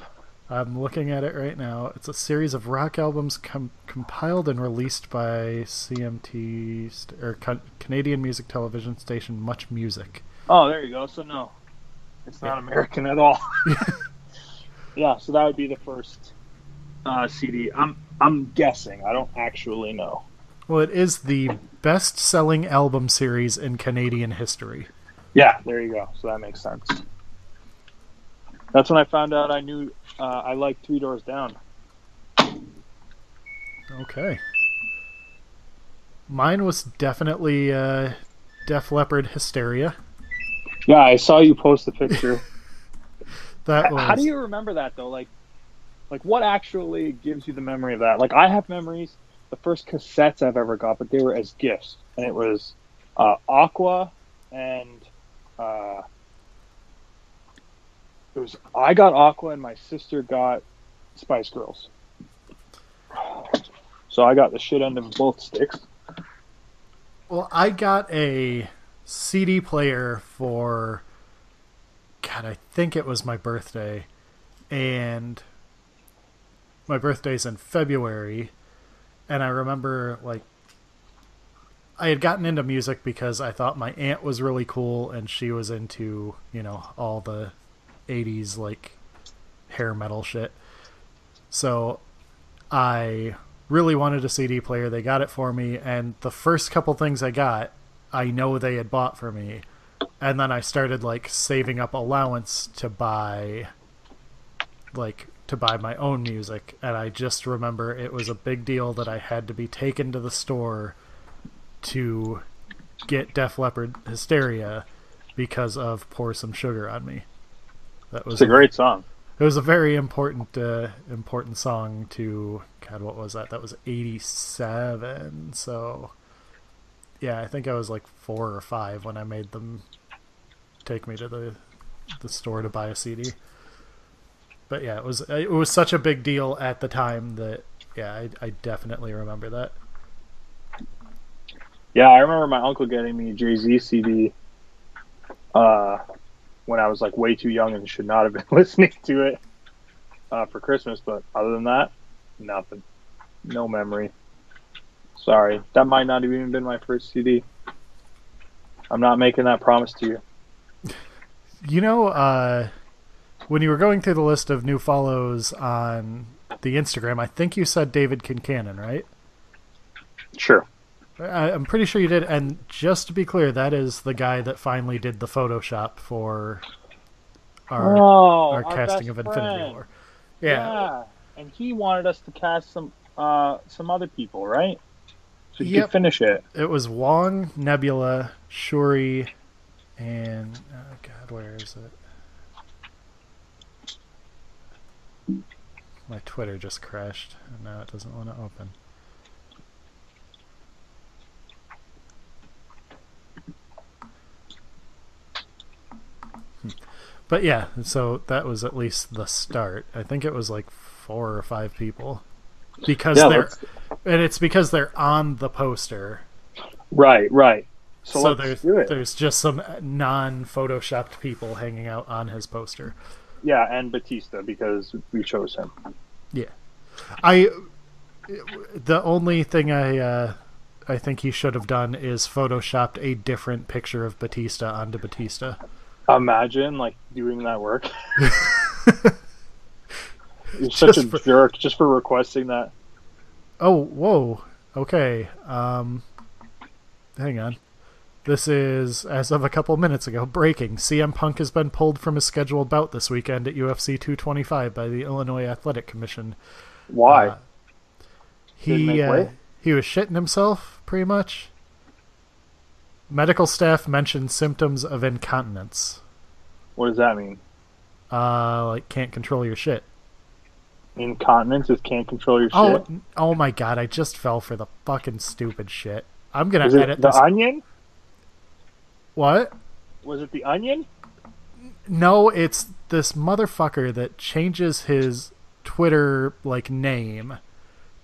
Speaker 1: I'm looking at it right now. It's a series of rock albums com- compiled and released by CMT st- or Ca- Canadian music television station Much Music.
Speaker 2: Oh, there you go. So no, it's not American at all. [laughs] [laughs] yeah, so that would be the first uh, CD. I'm I'm guessing. I don't actually know.
Speaker 1: Well, it is the best-selling album series in Canadian history.
Speaker 2: Yeah, there you go. So that makes sense. That's when I found out I knew uh, I like Three Doors Down.
Speaker 1: Okay. Mine was definitely uh, Def Leppard Hysteria.
Speaker 2: Yeah, I saw you post the picture. [laughs]
Speaker 1: That was
Speaker 2: How do you remember that though? Like, like what actually gives you the memory of that? Like, I have memories. The first cassettes I've ever got, but they were as gifts, and it was uh, Aqua and uh, it was I got Aqua and my sister got Spice Girls. So I got the shit end of both sticks.
Speaker 1: Well, I got a CD player for God, I think it was my birthday, and my birthday's in February, and I remember like I had gotten into music because I thought my aunt was really cool and she was into, you know, all the 80s like hair metal shit. So I really wanted a CD player. They got it for me, and the first couple things I got, I know they had bought for me. And then I started like saving up allowance to buy like to buy my own music, and I just remember it was a big deal that I had to be taken to the store to get Def Leppard Hysteria because of Pour Some Sugar on Me. That was
Speaker 2: It's a great song.
Speaker 1: it was a very important uh, important song to God. What was that? That was eighty seven. So yeah, I think I was like four or five when I made them take me to the the store to buy a CD. But yeah, it was it was such a big deal at the time that yeah, I, I definitely remember that.
Speaker 2: Yeah, I remember my uncle getting me a Jay Z CD uh, when I was like way too young and should not have been [laughs] listening to it uh, for Christmas. But other than that, nothing. No memory. Sorry, that might not have even been my first CD. I'm not making that promise to you.
Speaker 1: You know, uh, when you were going through the list of new follows on the Instagram, I think you said David Kincannon, right?
Speaker 2: Sure.
Speaker 1: I, I'm pretty sure you did. And just to be clear, that is the guy that finally did the Photoshop for our,
Speaker 2: oh,
Speaker 1: our casting of Infinity War. Yeah.
Speaker 2: and he wanted us to cast some uh, some other people, right? So you
Speaker 1: Yep.
Speaker 2: could finish it.
Speaker 1: It was Wong, Nebula, Shuri, and oh god, where is it? my Twitter just crashed, and now it doesn't want to open. But yeah, so that was at least the start. I think it was like four or five people because
Speaker 2: Yeah,
Speaker 1: they're and it's because they're on the poster.
Speaker 2: Right, right. So,
Speaker 1: So,
Speaker 2: let's
Speaker 1: there's
Speaker 2: do it.
Speaker 1: there's just some non-photoshopped people hanging out on his poster.
Speaker 2: Yeah, and Batista because we chose him.
Speaker 1: Yeah, I. The only thing I uh, I think he should have done is photoshopped a different picture of Batista onto Batista.
Speaker 2: Imagine like doing that work. [laughs] You're such
Speaker 1: Just
Speaker 2: a
Speaker 1: for-
Speaker 2: jerk just for requesting that.
Speaker 1: Oh, whoa. Okay. Um, hang on. This is, as of a couple minutes ago, breaking. CM Punk has been pulled from his scheduled bout this weekend at UFC 225 by the Illinois Athletic Commission.
Speaker 2: Why?
Speaker 1: Uh, he uh, he was shitting himself, pretty much. Medical staff mentioned symptoms of incontinence.
Speaker 2: what does that mean?
Speaker 1: Uh, like can't control your shit.
Speaker 2: Incontinence is can't control your
Speaker 1: Oh,
Speaker 2: shit.
Speaker 1: oh my god! I just fell for the fucking stupid shit. I'm gonna
Speaker 2: Is it
Speaker 1: edit
Speaker 2: the
Speaker 1: this.
Speaker 2: onion?
Speaker 1: What?
Speaker 2: Was it the onion?
Speaker 1: No, it's this motherfucker that changes his Twitter like name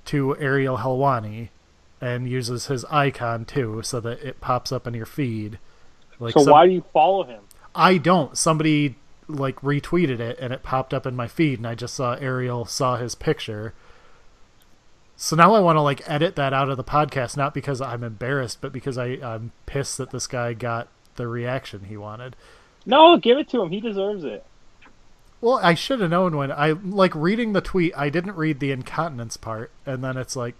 Speaker 1: to Ariel Helwani and uses his icon too so that it pops up in your feed. Like
Speaker 2: so
Speaker 1: some-
Speaker 2: why do you follow him?
Speaker 1: I don't. Somebody like retweeted it and it popped up in my feed and I just saw Ariel saw his picture. So now I want to like edit that out of the podcast not because I'm embarrassed but because I I'm pissed that this guy got the reaction he wanted.
Speaker 2: No, give it to him. He deserves it.
Speaker 1: Well, I should have known when I like reading the tweet. I didn't read the incontinence part, and then it's like,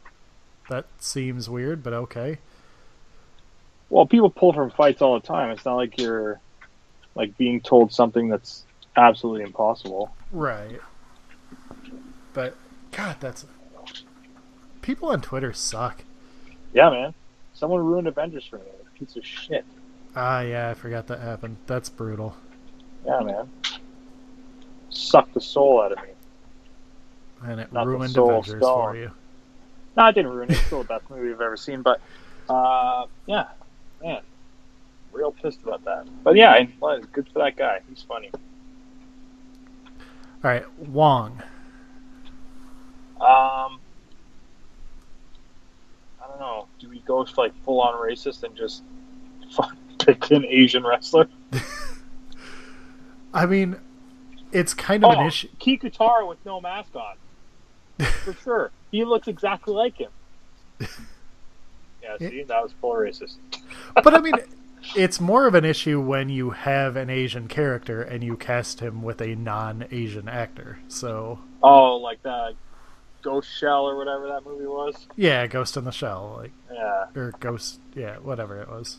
Speaker 1: that seems weird, but okay.
Speaker 2: Well, people pull from fights all the time. It's not like you're like being told something that's absolutely impossible.
Speaker 1: Right. But God, that's people on Twitter suck.
Speaker 2: Yeah, man. Someone ruined Avengers for me. Piece of shit.
Speaker 1: Ah, yeah, I forgot that happened. That's brutal.
Speaker 2: Yeah, man. Sucked the soul out of me.
Speaker 1: And it
Speaker 2: Not
Speaker 1: ruined Avengers
Speaker 2: Stone.
Speaker 1: for you.
Speaker 2: No, it didn't ruin it. It's still the best movie I've ever seen. But uh, yeah, man, real pissed about that. But yeah, I, well, good for that guy. He's funny.
Speaker 1: All right, Wong.
Speaker 2: Um, I don't know. Do we go like full on racist and just [laughs] pick an Asian wrestler? [laughs]
Speaker 1: I mean, it's kind of
Speaker 2: oh,
Speaker 1: an issue.
Speaker 2: Kikutaro with no mask on. For sure. He looks exactly like him. [laughs] Yeah, see, that was full racist. [laughs]
Speaker 1: but I mean, it's more of an issue when you have an Asian character and you cast him with a non-Asian actor. So
Speaker 2: Oh, like that Ghost Shell or whatever that movie was?
Speaker 1: yeah, Ghost in the Shell, like
Speaker 2: Yeah.
Speaker 1: or Ghost, yeah, whatever it was.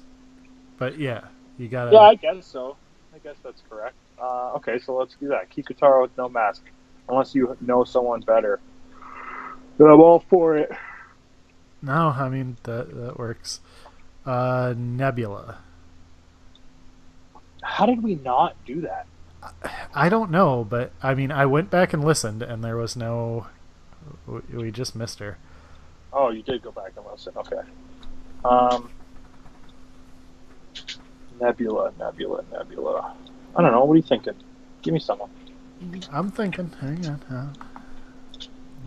Speaker 1: But yeah, you gotta.
Speaker 2: Yeah, I guess so. I guess that's correct. Uh, okay, so let's do that. Kikutaro with no mask. Unless you know someone better. Then I'm all for it.
Speaker 1: No, I mean that that works. Uh, Nebula.
Speaker 2: How did we not do that?
Speaker 1: I don't know, but I mean, I went back and listened, and there was no. We, we just missed her.
Speaker 2: Oh, you did go back and listen. Okay. Um, Nebula, Nebula, Nebula. I don't know. What are you thinking? Give me someone.
Speaker 1: I'm thinking. Hang on.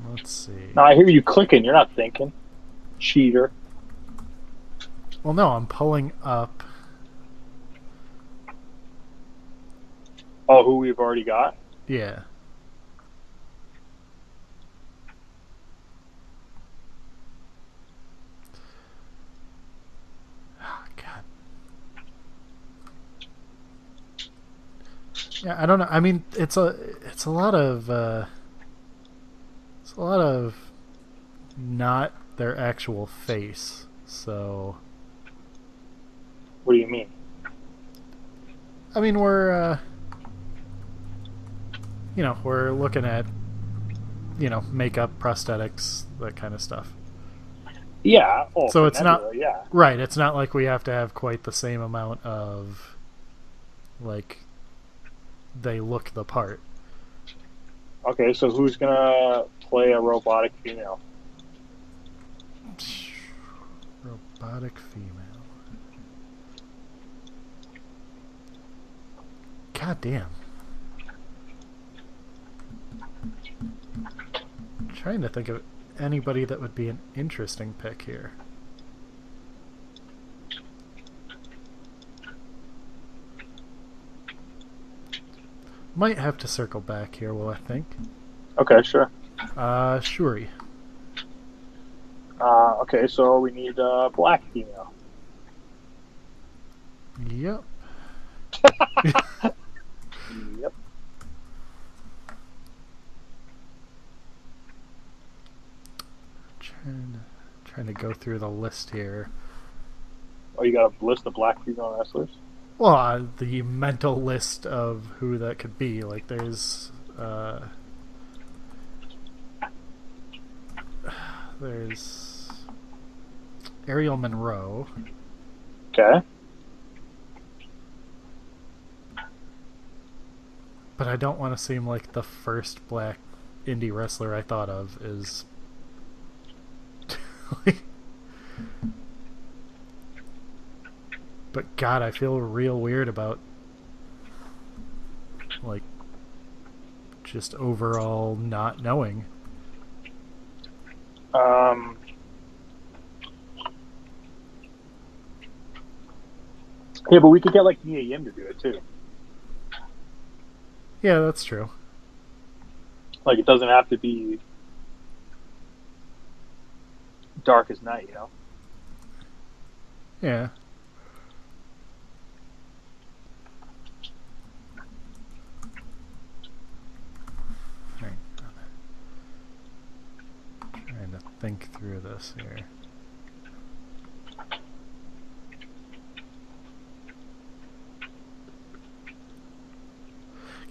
Speaker 1: Let's see.
Speaker 2: Now I hear you clicking. You're not thinking. Cheater.
Speaker 1: Well, no, I'm pulling up.
Speaker 2: Oh, who we've already got?
Speaker 1: Yeah. Oh, God. Yeah, I don't know. I mean, it's a it's a lot of uh, it's a lot of not their actual face. So
Speaker 2: What do you mean?
Speaker 1: I mean, we're uh, you know we're looking at you know makeup, prosthetics, that kind of stuff.
Speaker 2: Yeah. Oh,
Speaker 1: So it's not-
Speaker 2: Yeah.
Speaker 1: Right. It's not like we have to have quite the same amount of like they look the part.
Speaker 2: Okay, so who's gonna play a robotic female?
Speaker 1: Robotic female. God damn. Trying to think of anybody that would be an interesting pick here. Might have to circle back here, Well, I think?
Speaker 2: Okay, sure.
Speaker 1: Uh, Shuri.
Speaker 2: Uh, okay, so we need a black female.
Speaker 1: Yep. [laughs]
Speaker 2: Yep.
Speaker 1: Trying trying to go through the list here.
Speaker 2: Oh, you got a list of black female wrestlers?
Speaker 1: Well, uh, the mental list of who that could be. Like, there's, uh, there's Ariel Monroe.
Speaker 2: Okay.
Speaker 1: But I don't want to seem like the first black indie wrestler I thought of is. [laughs] but God, I feel real weird about. Like. Just overall not knowing.
Speaker 2: Um, yeah, but we could get like Mia Yim to do it too.
Speaker 1: Yeah, that's true.
Speaker 2: Like it doesn't have to be dark as night, you know.
Speaker 1: Yeah. Right. Trying to think through this here.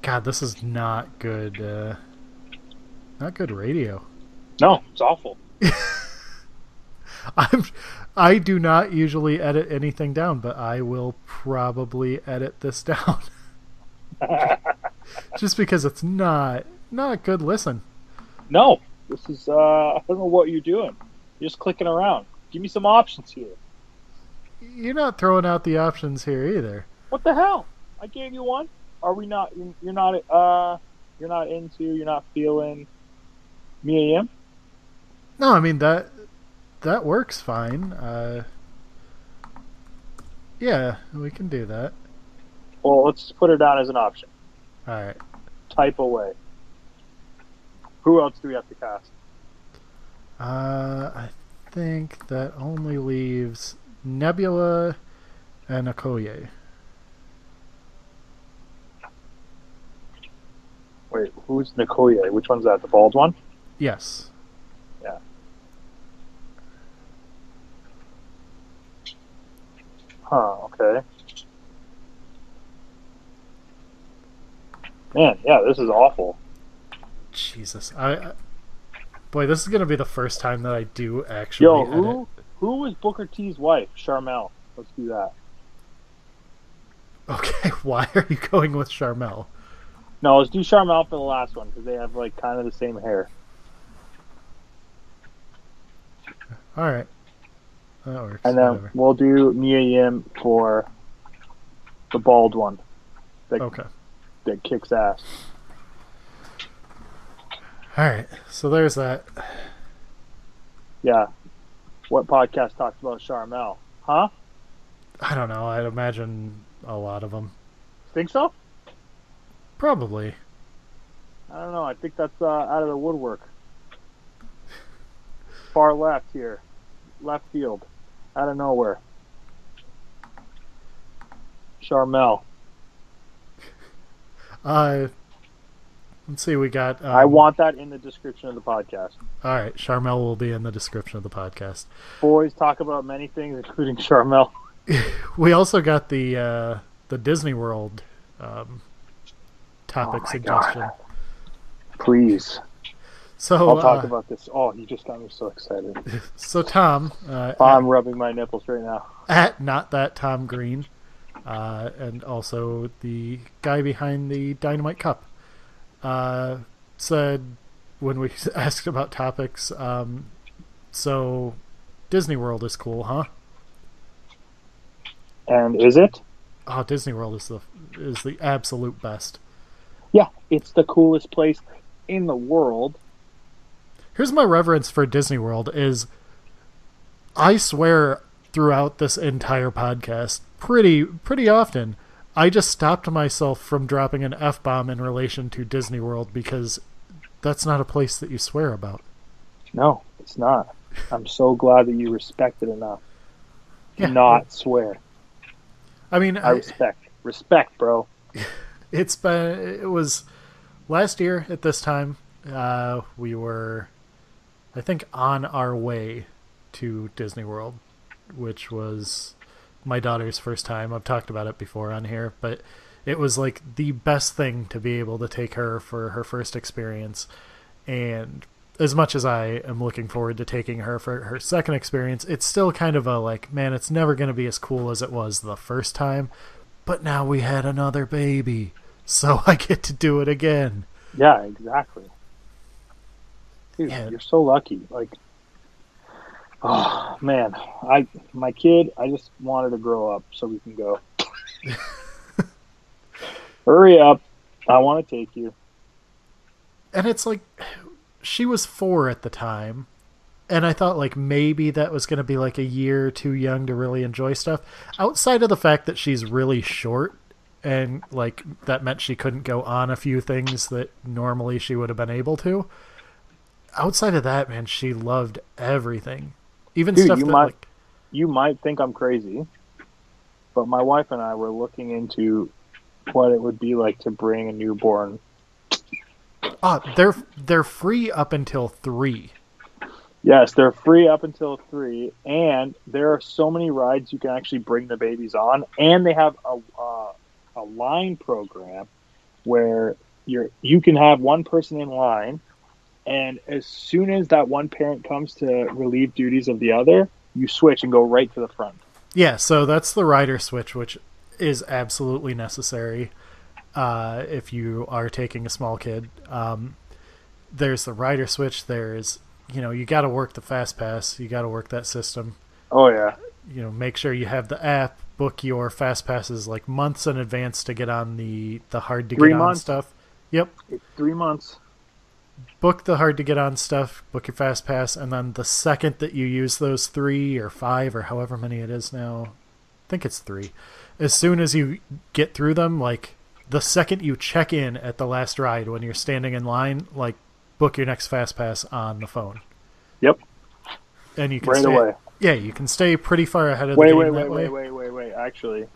Speaker 1: God, this is not good. Uh, not good radio.
Speaker 2: No, it's awful. [laughs]
Speaker 1: I'm I do not usually edit anything down, but I will probably edit this [laughs] down [laughs] just because it's not not a good listen.
Speaker 2: no, this is uh, I don't know what you're doing. You're just clicking around. Give me some options here.
Speaker 1: You're not throwing out the options here either.
Speaker 2: What the hell? I gave you one. Are we not? You're not. Uh, you're not into. You're not feeling. Mia Yim.
Speaker 1: No, I mean that that works fine. Uh, yeah, we can do that.
Speaker 2: Well, let's put it down as an option.
Speaker 1: All right.
Speaker 2: Type away. Who else do we have to cast?
Speaker 1: Uh, I think that only leaves Nebula and Okoye.
Speaker 2: Wait, who's Nikoye? Which one's that? The bald one?
Speaker 1: Yes. Yeah.
Speaker 2: Huh. Okay. Man, yeah, this is awful.
Speaker 1: Jesus, I, I boy, this is gonna be the first time that I do actually.
Speaker 2: Yo,
Speaker 1: edit.
Speaker 2: who who was Booker T's wife? Sharmell. Let's do that.
Speaker 1: Okay, [laughs] why are you going with Sharmell?
Speaker 2: No, let's do Sharmell for the last one because they have like kind of the same hair.
Speaker 1: All right, that works.
Speaker 2: And then
Speaker 1: whatever.
Speaker 2: we'll do Mia Yim for the bald one that
Speaker 1: Okay.
Speaker 2: that kicks ass.
Speaker 1: All right, so there's that.
Speaker 2: Yeah. What podcast talks about Sharmell? Huh?
Speaker 1: I don't know. I'd imagine a lot of them.
Speaker 2: Think so?
Speaker 1: Probably.
Speaker 2: I don't know. I think that's uh, out of the woodwork. Far left here, left field, out of nowhere. Sharmell.
Speaker 1: Uh, let's see. We got. Um,
Speaker 2: I want that in the description of the podcast.
Speaker 1: All right, Sharmell will be in the description of the podcast.
Speaker 2: Boys talk about many things, including Sharmell. [laughs]
Speaker 1: We also got the uh, the Disney World um, topic
Speaker 2: Oh
Speaker 1: suggestion.
Speaker 2: God. Please,
Speaker 1: So
Speaker 2: I'll talk
Speaker 1: uh,
Speaker 2: about this. Oh, you just got me so excited. [laughs]
Speaker 1: so Tom uh,
Speaker 2: I'm rubbing my nipples right now.
Speaker 1: at not that Tom Green, uh, and also the guy behind the Dynamite Cup, uh, said when we [laughs] asked about topics, um, so Disney World is cool, huh?
Speaker 2: And is it?
Speaker 1: Oh, Disney World is the is the absolute best.
Speaker 2: Yeah, it's the coolest place in the world.
Speaker 1: Here's my reverence for Disney World is I swear throughout this entire podcast pretty pretty often I just stopped myself from dropping an F bomb in relation to Disney World because that's not a place that you swear about.
Speaker 2: No, it's not. I'm so glad that you respect it enough to
Speaker 1: Yeah.
Speaker 2: not swear.
Speaker 1: I mean,
Speaker 2: I respect. Respect, bro. [laughs]
Speaker 1: it's been it was last year at this time uh, we were i think on our way to disney world which was my daughter's first time i've talked about it before on here but it was like the best thing to be able to take her for her first experience and as much as i am looking forward to taking her for her second experience it's still kind of a like man it's never going to be as cool as it was the first time but now we had another baby, so [laughs] I get to do it again.
Speaker 2: Yeah, exactly. Dude,
Speaker 1: Yeah.
Speaker 2: you're so lucky. Like, oh man, I my kid, I just wanted to grow up so we can go. [laughs] Hurry up! I want to take you.
Speaker 1: And it's like she was 4 at the time, and I thought like maybe that was going to be like a year too young to really enjoy stuff. Outside of the fact that she's really short and like that meant she couldn't go on a few things that normally she would have been able to. Outside of that, man, she loved everything. Even
Speaker 2: Dude,
Speaker 1: stuff
Speaker 2: you
Speaker 1: that
Speaker 2: might-
Speaker 1: like
Speaker 2: You might think I'm crazy, but my wife and I were looking into what it would be like to bring a newborn.
Speaker 1: Oh, they're they're free up until three.
Speaker 2: Yes, they're free up until three, and there are so many rides you can actually bring the babies on, and they have a uh, a line program where you're you can have one person in line, and as soon as that one parent comes to relieve duties of the other, you switch and go right to the front.
Speaker 1: Yeah, so that's the rider switch, which is absolutely necessary uh, if you are taking a small kid. Um, there's the rider switch. There's you know you got to work the fast pass. You got to work that system.
Speaker 2: Oh yeah,
Speaker 1: You know, make sure you have the app. Book your fast passes like months in advance to get on the the hard to
Speaker 2: Three
Speaker 1: get on stuff. Yep.
Speaker 2: it's three months.
Speaker 1: Book the hard to get on stuff, book your fast pass, and then the second that you use those three or five or however many it is now, I think it's three. As soon as you get through them, like the second you check in at the last ride when you're standing in line, like book your next fast pass on the phone,
Speaker 2: Yep,
Speaker 1: and you can
Speaker 2: right
Speaker 1: stay,
Speaker 2: away.
Speaker 1: Yeah, you can stay pretty far ahead of the
Speaker 2: Wait,
Speaker 1: game
Speaker 2: wait, wait,
Speaker 1: way.
Speaker 2: wait, wait, wait, wait. Actually,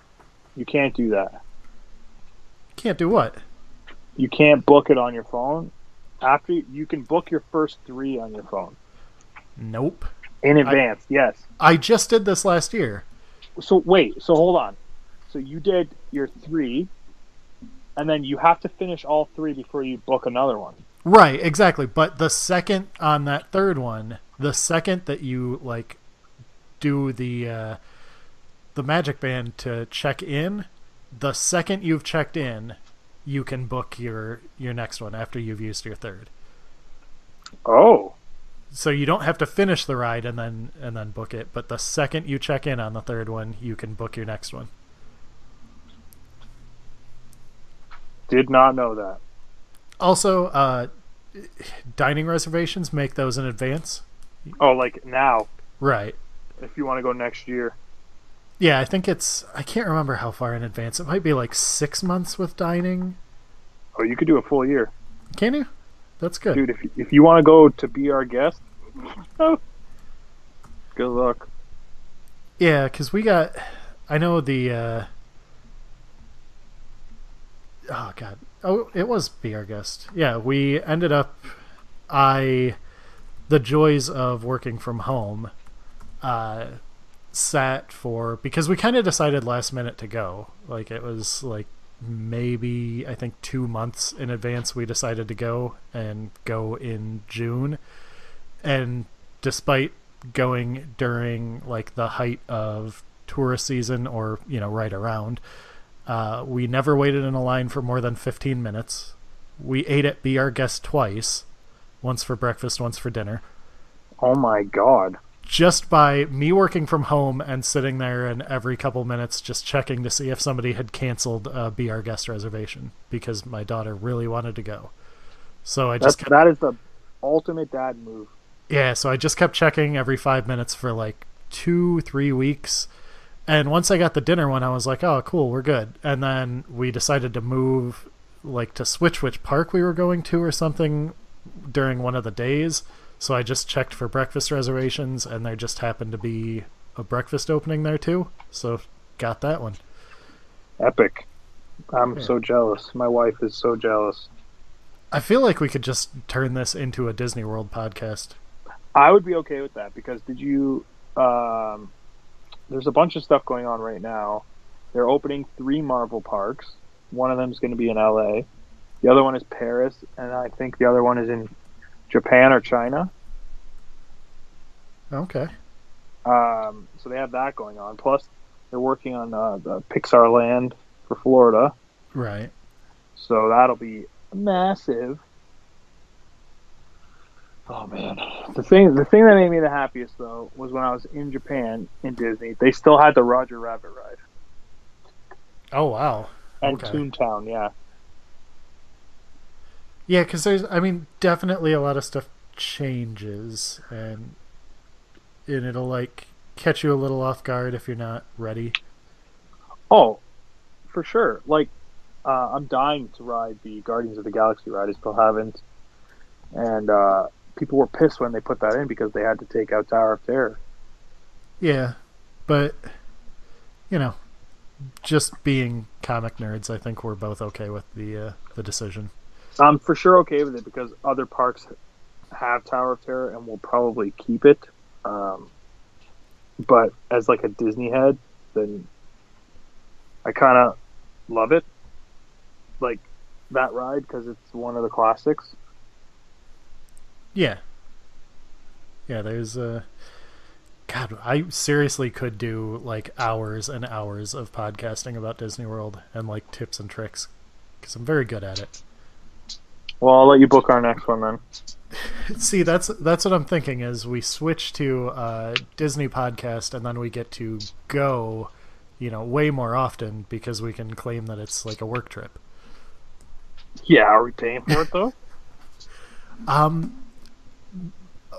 Speaker 2: you can't do that.
Speaker 1: Can't do what?
Speaker 2: You can't book it on your phone. After you, can book your first three on your phone
Speaker 1: Nope.
Speaker 2: in advance. yes.
Speaker 1: I just did this last year.
Speaker 2: So wait. So hold on. So you did your three, and then you have to finish all three before you book another one.
Speaker 1: Right, exactly. But the second on that third one, the second that you like do the uh, the magic band to check in, the second you've checked in, you can book your your next one after you've used your third.
Speaker 2: Oh.
Speaker 1: So you don't have to finish the ride and then and then book it, but the second you check in on the third one, you can book your next one.
Speaker 2: Did not know that.
Speaker 1: Also, uh, dining reservations make those in advance.
Speaker 2: Oh, like now,
Speaker 1: Right.
Speaker 2: if you want to go next year.
Speaker 1: Yeah, I think it's. I can't remember how far in advance. It might be like six months with dining.
Speaker 2: Oh, you could do a full year,
Speaker 1: Can you? That's good.
Speaker 2: dude. If if you want to go to be our guest, [laughs] good luck.
Speaker 1: Yeah, because we got. I know the. Uh, oh God! Oh, it was be our guest. Yeah, we ended up. I, the joys of working from home, uh, sat for because we kind of decided last minute to go. Like it was like maybe I think two months in advance we decided to go and go in June, and despite going during like the height of tourist season or you know right around uh, we never waited in a line for more than 15 minutes we ate at Be Our Guest twice, once for breakfast, once for dinner.
Speaker 2: Oh my god.
Speaker 1: Just by me working from home and sitting there and every couple minutes just checking to see if somebody had canceled a Be Our Guest reservation because my daughter really wanted to go. So I
Speaker 2: That's
Speaker 1: just kept,
Speaker 2: that is the ultimate dad move.
Speaker 1: yeah, so I just kept checking every five minutes for like two, three weeks. And once I got the dinner one, I was like, oh, cool, we're good. And then we decided to move, like, to switch which park we were going to or something during one of the days. So I just checked for breakfast reservations, and there just happened to be a breakfast opening there too. So got that one.
Speaker 2: Epic. I'm
Speaker 1: Yeah.
Speaker 2: so jealous. My wife is so jealous.
Speaker 1: I feel like we could just turn this into a Disney World podcast.
Speaker 2: I would be okay with that because did you? Um, there's a bunch of stuff going on right now. They're opening three Marvel parks. One of them is going to be in LA. The other one is Paris, and I think the other one is in Japan or China.
Speaker 1: Okay.
Speaker 2: Um, so they have that going on. Plus, they're working on uh, the Pixar Land for Florida.
Speaker 1: Right.
Speaker 2: So that'll be massive. Oh man, the thing the thing that made me the happiest though was when I was in Japan in Disney. They still had the Roger Rabbit ride
Speaker 1: Oh, wow.
Speaker 2: and
Speaker 1: Okay.
Speaker 2: Toontown. Yeah,
Speaker 1: Yeah, because there's, I mean, definitely a lot of stuff changes, and and it'll like catch you a little off guard if you're not ready.
Speaker 2: Oh, for sure. Like, uh, I'm dying to ride the Guardians of the Galaxy ride. I still haven't. And uh, people were pissed when they put that in because they had to take out Tower of Terror.
Speaker 1: Yeah, but you know, just being comic nerds, I think we're both okay with the uh, the decision.
Speaker 2: I'm for sure okay with it because other parks have Tower of Terror and will probably keep it. Um, but as like a Disney head, then I kind of love it, like that ride because it's one of the classics.
Speaker 1: Yeah, yeah. There's uh, God, I seriously could do like hours and hours of podcasting about Disney World and like tips and tricks because I'm very good at it.
Speaker 2: Well, I'll let you book our next one then. [laughs]
Speaker 1: See, that's that's what I'm thinking. Is we switch to uh, Disney podcast, and then we get to go, you know, way more often because we can claim that it's like a work trip.
Speaker 2: Yeah, are we paying for it though? [laughs]
Speaker 1: Um,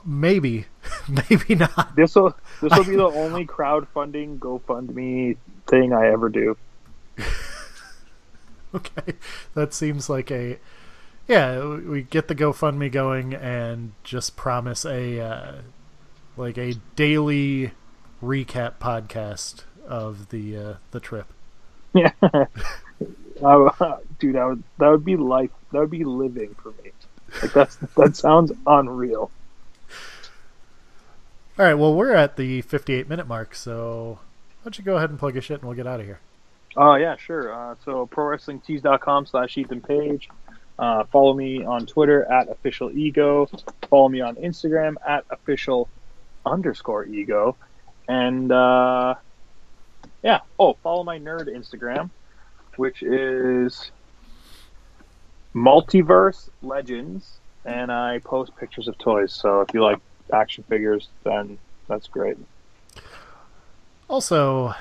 Speaker 1: maybe, [laughs] maybe not.
Speaker 2: this will this will be the only crowdfunding GoFundMe thing I ever do.
Speaker 1: Okay, that seems like a yeah. we- get the GoFundMe going and just promise a uh, like a daily recap podcast of the uh, the trip.
Speaker 2: Yeah, [laughs] Uh, dude, that would that would be life. That would be living for me. Like that's that sounds unreal.
Speaker 1: All right, well, we're at the 58 minute mark, so why don't you go ahead and plug your shit and we'll get out of here.
Speaker 2: Oh yeah, sure. Uh, so prowrestlingtees.com slash Ethan Page. Uh, follow me on Twitter at official ego. Follow me on Instagram at official underscore ego. And uh, yeah. Oh, follow my nerd Instagram, which is Multiverse Legends, and I post pictures of toys. So if you like action figures, then that's great.
Speaker 1: Also,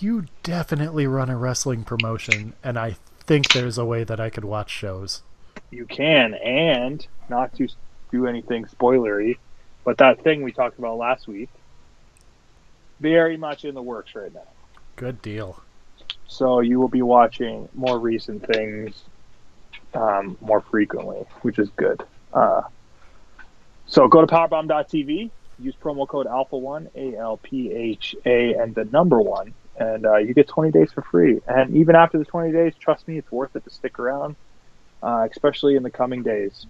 Speaker 1: you definitely run a wrestling promotion, and I think there's a way that I could watch shows.
Speaker 2: You can, and not to do anything spoilery, but that thing we talked about last week, very much in the works right now.
Speaker 1: Good deal.
Speaker 2: So you will be watching more recent things um, more frequently, which is good. Uh, so go to powerbomb.tv, use promo code Alpha1, A L P H A, and the number one, and uh, you get 20 days for free. And even after the 20 days, trust me, it's worth it to stick around, uh, especially in the coming days,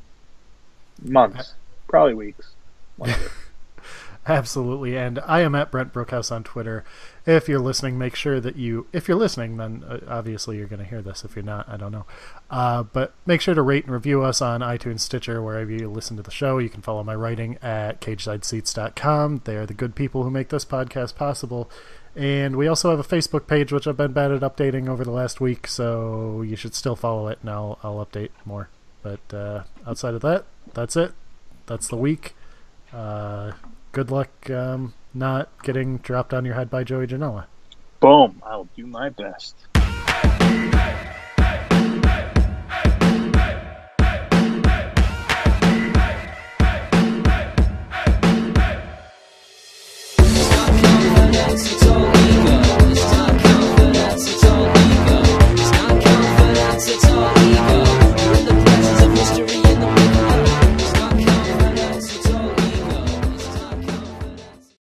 Speaker 2: months, probably weeks. [laughs]
Speaker 1: Absolutely. And I am at Brent Brookhouse on Twitter. If you're listening, make sure that you, if you're listening, then uh, obviously you're going to hear this. If you're not, I don't know. Uh, but make sure to rate and review us on iTunes, Stitcher, wherever you listen to the show. You can follow my writing at cagesideseats.com. They are the good people who make this podcast possible. And we also have a Facebook page, which I've been bad at updating over the last week, so you should still follow it, and I'll, I'll update more. But uh, outside of that, that's it. That's the week. Uh, good luck um, not getting dropped on your head by Joey Janela.
Speaker 2: Boom. I'll do my best.